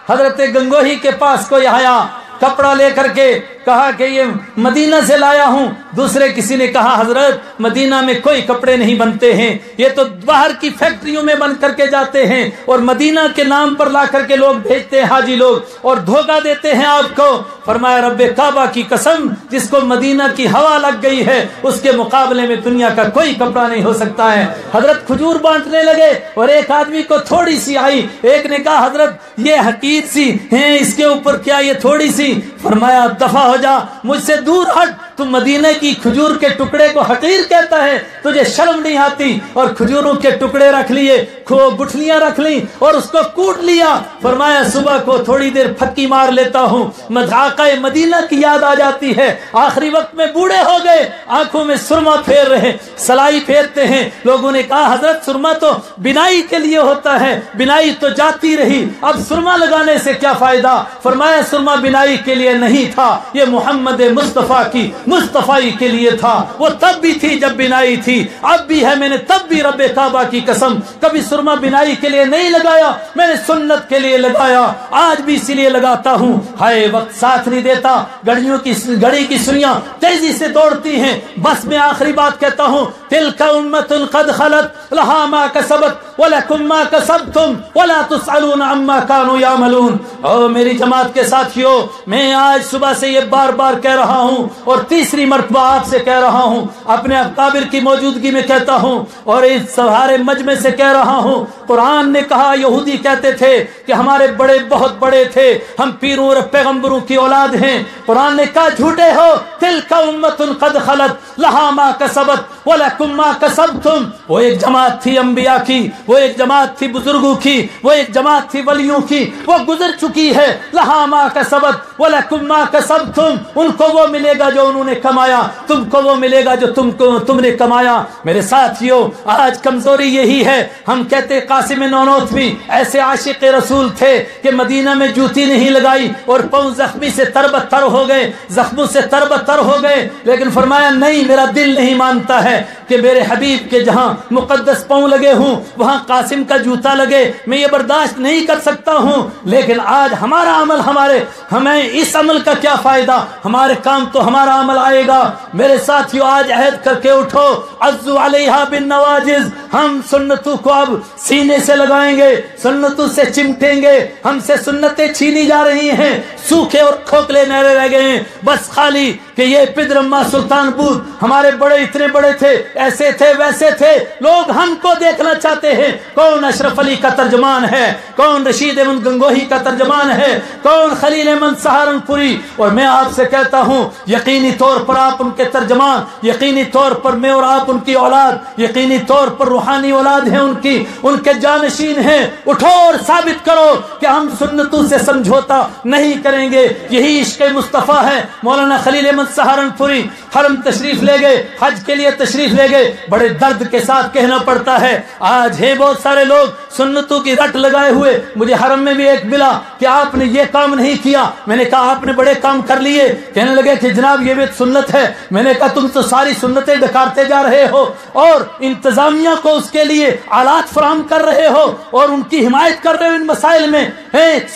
[SPEAKER 4] حضرت گنگوہی کے پاس کوئی آیا کپڑا لے کر کے کہا کہ یہ مدینہ سے لایا ہوں۔ دوسرے کسی نے کہا، حضرت، مدینہ میں کوئی کپڑے نہیں بنتے ہیں۔ یہ تو باہر کی فیکٹریوں میں بن کر کے جاتے ہیں اور مدینہ کے نام پر لا کر کے لوگ بھیجتے ہیں حاجی لوگ اور دھوکہ دیتے ہیں آپ کو۔ فرمایا، رب کعبہ کی قسم، جس کو مدینہ کی ہوا لگ گئی ہے، اس کے مقابلے میں دنیا کا کوئی کپڑا نہیں ہو سکتا ہے۔ حضرت کھجور بانٹنے لگے اور ایک آدمی کو تھوڑی سی آئی۔ ایک نے کہا، حضرت، یہ حقیق سی ہیں، اس کے اوپر کیا یہ تھوڑی سی؟ فرمایا، دفع ہو جا مجھ سے دور ہٹ۔ تو مدینہ کی کھجور کے ٹکڑے کو حقیر کہتا ہے، تجھے شرم نہیں آتی؟ اور کھجوروں کے ٹکڑے رکھ لیے، کھو گٹھلیاں رکھ لی اور اس کو کوٹ لیا۔ فرمایا، صبح کو تھوڑی دیر پھکی مار لیتا ہوں۔ مذاقہ مدینہ کی یاد آ جاتی ہے۔ آخری وقت میں بوڑھے ہو گئے۔ آنکھوں میں سرما پھیر رہے سلائی پھیرتے ہیں۔ لوگوں نے کہا، حضرت، سرما تو بنائی کے لیے ہوتا ہے۔ بنائی تو جاتی رہی۔ اب سرما لگانے سے کیا فائدہ؟ فرمایا، سرما بنائی کے لیے نہیں تھا۔ یہ محمد مصطفیٰ کی مصطفی کے لیے تھا۔ وہ تب بھی تھی جب بنائی تھی۔ اب بھی ہے۔ میں نے تب بھی رب کعبہ کی قسم کبھی سرما بنائی کے لیے نہیں لگایا۔ میں نے سنت کے لیے لگایا۔ آج بھی اسی لیے لگاتا ہوں۔ ہائے، وقت ساتھ نہیں دیتا۔ گڑیوں کی گڑی کی سنیاں تیزی سے دوڑتی ہیں۔ بس میں آخری بات کہتا ہوں۔ تل کا امت قد خلت لہا ما کسبت ولکم ما کسبتم ولا تسألون عما كانوا يعملون۔ او میری جماعت کے ساتھیوں میں آج صبح سے یہ بار بار کہہ رہا ہوں اور تیسری مرتبہ آپ سے کہہ رہا ہوں۔ اپنے اکابر کی موجودگی میں کہتا ہوں اور اس سہارے مجمع سے کہہ رہا ہوں۔ قرآن نے کہا، یہودی کہتے تھے کہ ہمارے بڑے بہت بڑے تھے، ہم پیروں اور پیغمبروں کی اولاد ہیں۔ قرآن نے کہا، جھوٹے ہو تل امت قد خلت لہا ما کسبت ولکم ما کسبتم۔ وہ ایک جماعت تھی انبیاء کی، وہ ایک جماعت تھی بزرگوں کی، وہ ایک جماعت تھی ولیوں کی۔ وہ گزر چکی ہے۔ لہا ما کسبت، ولکم ما کسبتم۔ ان کو وہ ملے گا جو انہوں نے کمایا۔ تم کو وہ ملے گا جو تم کو، تم نے کمایا۔ میرے ساتھیوں آج کمزوری یہی ہے۔ ہم کہتے قاسم نونوت بھی ایسے عاشق رسول تھے کہ مدینہ میں جوتی نہیں لگائی اور پاؤں زخمی سے تربت تر ہو گئے، زخموں سے تربت تر ہو گئے۔ لیکن فرمایا، نہیں، میرا دل نہیں مانتا ہے۔ کہ میرے حبیب کے جہاں مقدس پاؤں لگے ہوں، وہاں قاسم کا جوتا لگے، میں یہ برداشت نہیں کر سکتا ہوں۔ لیکن آج ہمارا عمل ہمارے، ہمیں اس عمل کا کیا فائدہ؟ ہمارے کام تو ہمارا عمل آئے گا۔ میرے ساتھیوں آج عہد کر کے اٹھو۔ عزو علیہ بن نواجز ہم سنتوں کو اب سینے سے لگائیں گے، سنتوں سے چمٹیں گے۔ ہم سے سنتیں چھینی جا رہی ہیں۔ سوکھے اور کھوکھلے نہرے رہ گئے ہیں۔ بس خالی کہ یہ پدرما سلطان بود ہمارے بڑے، اتنے بڑے تھے۔ ایسے تھے ویسے تھے۔ لوگ ہم کو دیکھنا چاہتے ہیں۔ کون اشرف علی کا ترجمان ہے؟ کون رشید احمد گنگوہی کا ترجمان ہے؟ کون خلیل احمد سہارنپوری؟ اور میں آپ سے کہتا ہوں، یقینی طور پر آپ ان کے ترجمان، یقینی طور پر میں اور آپ ان کی اولاد، یقینی طور پر روحانی اولاد ہیں ان کی۔ ان کے جانشین ہیں۔ اٹھو اور ثابت کرو کہ ہم سنتوں سے سمجھوتا نہیں کریں گے۔ یہی عشق مصطفیٰ ہے۔ مولانا خلیل احمد سہارنپوری۔ حرم تشریف لے گئے، حج کے لیے تشریف لے گئے گئے بڑے درد کے ساتھ کہنا پڑتا ہے۔ آج ہے بہت سارے لوگ سنتوں کی رٹ لگائے ہوئے۔ مجھے حرم میں بھی ایک ملا کہ آپ نے یہ کام نہیں کیا۔ میں نے کہا، آپ نے بڑے کام کر لیے۔ کہنے لگے کہ جناب، یہ بھی سنت ہے۔ میں نے کہا، تم تو ساری سنتیں ڈکارتے جا رہے ہو اور انتظامیہ کو اس کے لیے آلات فراہم کر رہے ہو اور ان کی حمایت کر رہے ہو ان مسائل میں۔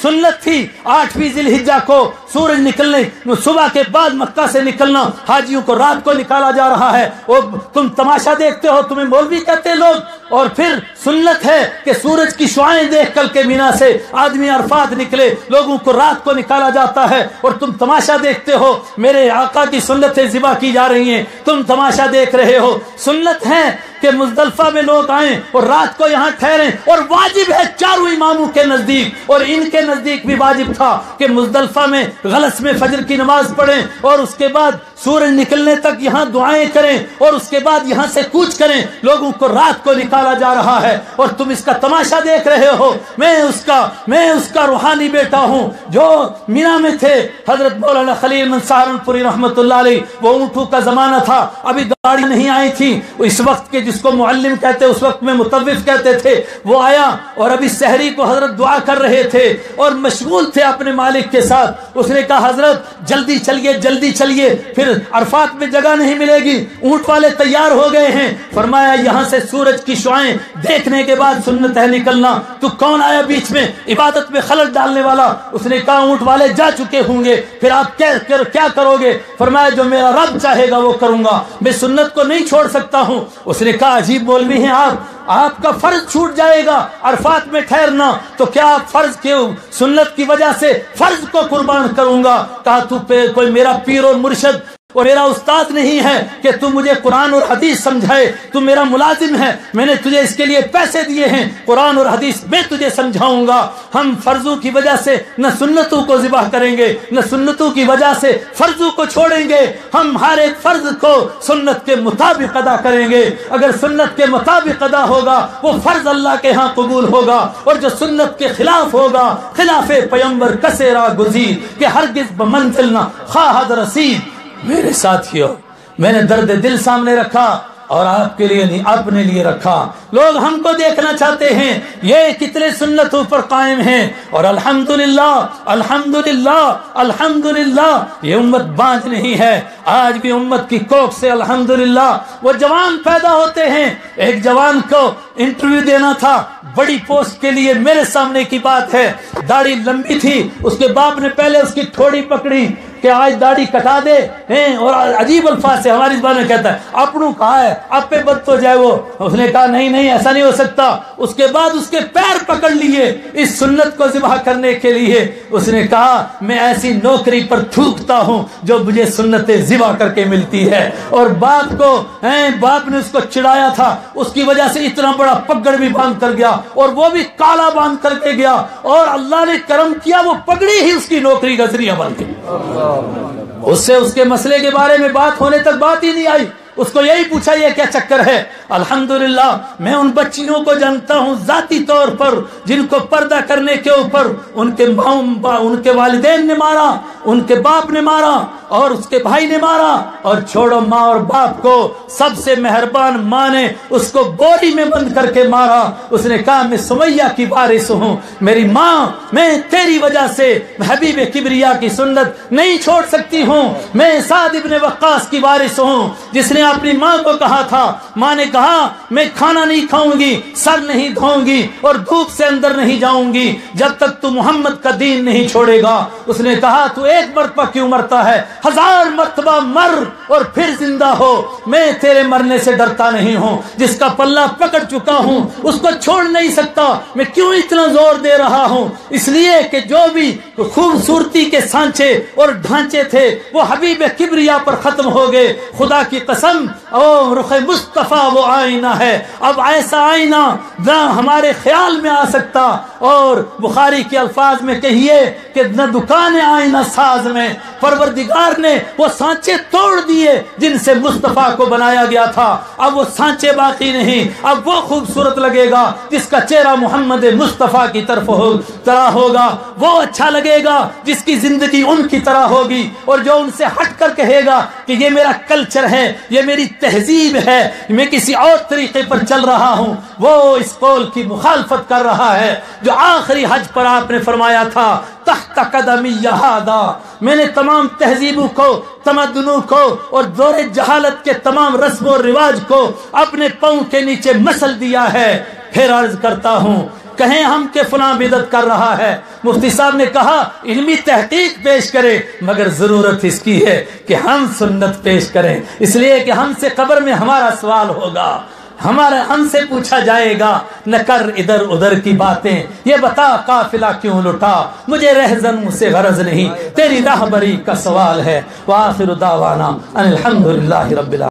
[SPEAKER 4] سنت تھی۔ آٹھویں ذی الحجہ کو سورج نکلنے، صبح کے بعد مکہ سے نکلنا، حاجیوں کو رات کو نکالا جا رہا ہے۔ وہ تم تماشا دیکھتے ہو، تمہیں مولوی کہتے لوگ، اور پھر سنت ہے کہ سورج کی شعائیں دیکھ کر کے مینا سے آدمی عرفات نکلے، لوگوں کو رات کو نکالا جاتا ہے، اور تم تماشا دیکھتے ہو، میرے آقا کی سنتیں ذبح کی جا رہی ہیں، تم تماشا دیکھ رہے ہو۔ سنت ہے کہ مزدلفہ میں لوگ آئیں اور رات کو یہاں ٹھہریں اور واجب ہے چاروں اماموں کے نزدیک اور ان کے نزدیک بھی واجب تھا کہ مزدلفہ میں غلط میں فجر کی نماز پڑھیں اور اس کے بعد سورج نکلنے تک یہاں دعائیں کریں اور اس کے بعد یہاں سے کوچ کریں۔ لوگوں کو رات کو نکالا جا رہا ہے اور تم اس کا تماشا دیکھ رہے ہو۔ میں اس کا، میں اس کا روحانی بیٹا ہوں۔ جو مینا میں تھے، حضرت مولانا خلیل من سہارنپوری رحمت اللہ علیہ، وہ اونٹوں کا زمانہ تھا۔ ابھی گاڑی نہیں آئی تھی۔ اس وقت کے جس جس کو معلم کہتے، اس وقت میں متوف کہتے تھے، وہ آیا اور ابھی سحری کو حضرت دعا کر رہے تھے اور مشغول تھے اپنے مالک کے ساتھ۔ اس نے کہا، حضرت، جلدی چلیے جلدی چلیے، پھر عرفات میں جگہ نہیں ملے گی، اونٹ والے تیار ہو گئے ہیں۔ فرمایا، یہاں سے سورج کی شعائیں دیکھنے کے بعد سنت ہے نکلنا۔ تو کون آیا بیچ میں؟ عبادت میں خلل ڈالنے والا۔ اس نے کہا، اونٹ والے جا چکے ہوں گے، پھر آپ کیا کرو گے؟ فرمایا، جو میرا رب چاہے گا وہ کروں گا۔ میں سنت کو نہیں چھوڑ سکتا ہوں۔ اس نے کہا عجیب مولوی ہیں آپ؟ آپ کا فرض چھوٹ جائے گا، عرفات میں ٹھہرنا۔ تو کیا آپ فرض کے سنت کی وجہ سے فرض کو قربان کروں گا؟ کہا تو پہ کوئی میرا پیر اور مرشد اور میرا استاد نہیں ہے کہ تم مجھے قرآن اور حدیث سمجھائے، تم میرا ملازم ہے، میں نے تجھے اس کے لیے پیسے دیے ہیں، قرآن اور حدیث میں تجھے سمجھاؤں گا۔ ہم فرضوں کی وجہ سے نہ سنتوں کو ذبح کریں گے، نہ سنتوں کی وجہ سے فرضوں کو چھوڑیں گے۔ ہم ہر ایک فرض کو سنت کے مطابق ادا کریں گے۔ اگر سنت کے مطابق ادا ہوگا، وہ فرض اللہ کے ہاں قبول ہوگا۔ اور جو سنت کے خلاف ہوگا، خلاف پیمبر کسیرا گزیر کہ ہرگز بمنزل نہ خواہد رسید۔ میرے ساتھیوں میں نے درد دل سامنے رکھا اور آپ کے لیے نہیں، اپنے لیے رکھا۔ لوگ ہم کو دیکھنا چاہتے ہیں، یہ کتنے سنتوں پر قائم ہیں۔ اور الحمدللہ الحمدللہ الحمدللہ، یہ امت بانج نہیں ہے۔ آج بھی امت کی کوک سے الحمدللہ۔ وہ جوان پیدا ہوتے ہیں۔ ایک جوان کو انٹرویو دینا تھا۔ بڑی پوسٹ کے لیے میرے سامنے کی بات ہے۔ داڑھی لمبی تھی، اس کے باپ نے پہلے اس کی تھوڑی پکڑی۔ کہ آج داڑھی کٹا دے، ہیں، اور عجیب الفاظ سے ہماری زبان میں کہتا ہے، اپنوں کہا ہے اب پہ بد تو جائے وہ۔ اس نے کہا، نہیں نہیں، ایسا نہیں ہو سکتا۔ اس کے بعد اس کے پیر پکڑ لیے اس سنت کو ذبح کرنے کے لیے۔ اس نے کہا، میں ایسی نوکری پر تھوکتا ہوں جو مجھے سنتیں ذبح کر کے ملتی ہے۔ اور باپ کو، ہیں، باپ نے اس کو چڑھایا تھا۔ اس کی وجہ سے اتنا بڑا پگڑ بھی باندھ کر گیا، اور وہ بھی کالا باندھ کر کے گیا۔ اور اللہ نے کرم کیا، وہ پگڑی ہی اس کی نوکری کا ذریعہ بن گئی۔ اس سے اس کے مسئلے کے بارے میں بات ہونے تک بات ہی نہیں آئی۔ اس کو یہی پوچھا، یہ کیا چکر ہے؟ الحمدللہ، میں ان بچیوں کو جانتا ہوں ذاتی طور پر، جن کو پردہ کرنے کے اوپر ان کے ان کے والدین نے مارا، ان کے باپ نے مارا، اور اس کے بھائی نے مارا، اور چھوڑو ماں اور باپ کو، سب سے مہربان ماں نے اس کو بوری میں بند کر کے مارا۔ اس نے کہا، میں سمیہ کی وارث ہوں، میری ماں، میں تیری وجہ سے حبیب کبریا کی سنت نہیں چھوڑ سکتی ہوں۔ میں سعد ابن وقاص کی وارث ہوں، جس نے اپنی ماں کو کہا تھا ماں نے کہا، میں کھانا نہیں کھاؤں گی، سر نہیں دھوؤں گی اور دھوپ سے اندر نہیں جاؤں گی۔ جب تک تو محمد کا دین نہیں چھوڑے گا۔ اس نے کہا، تو ایک مرتبہ کیوں مرتا ہے؟ ہزار مرتبہ مر اور پھر زندہ ہو۔ میں تیرے مرنے سے ڈرتا نہیں ہوں، جس کا پلہ پکڑ چکا ہوں، اس کو چھوڑ نہیں سکتا۔ میں کیوں اتنا زور دے رہا ہوں؟ اس لیے کہ جو بھی خوبصورتی کے سانچے اور ڈھانچے تھے، وہ حبیب کبریا پر ختم ہو گئے۔ خدا کی قسم، او رخ مصطفیٰ وہ آئینہ ہے۔ اب ایسا آئینہ نہ ہمارے خیال میں آ سکتا اور بخاری کے الفاظ میں کہیے کہ نہ دکان آئینہ ساز میں، پروردگار نے وہ سانچے توڑ دیے جن سے مصطفیٰ کو بنایا گیا تھا۔ اب وہ سانچے باقی نہیں، اب وہ خوبصورت لگے گا جس کا چہرہ محمد مصطفیٰ کی طرف ہو طرح ہوگا۔ وہ اچھا لگے گا جس کی زندگی ان کی طرح ہوگی۔ اور جو ان سے ہٹ کر کہے گا کہ یہ میرا کلچر ہے، یہ میری تہذیب ہے میں کسی اور طریقے پر چل رہا ہوں، وہ اس قول کی مخالفت کر رہا ہے جو آخری حج پر آپ نے فرمایا تھا، تحت قدمی یہادا۔ میں نے تمام تہذیبوں کو، تمدنوں کو اور دور جہالت کے تمام رسم و رواج کو اپنے پاؤں کے نیچے مسل دیا ہے۔ پھر عرض کرتا ہوں کہیں ہم کہ فلاں بدت کر رہا ہے۔ مفتی صاحب نے کہا، علمی تحقیق پیش کرے، مگر ضرورت اس کی ہے کہ ہم سنت پیش کریں۔ اس لیے کہ ہم سے قبر میں ہمارا سوال ہوگا۔ ہمارے ہم سے پوچھا جائے گا، نہ کر ادھر ادھر کی باتیں۔ یہ بتا قافلہ کیوں لٹا؟ مجھے رہزن سے غرض نہیں۔ تیری راہبری کا سوال ہے۔ وآخر دعوانا ان الحمدللہ رب العالمین۔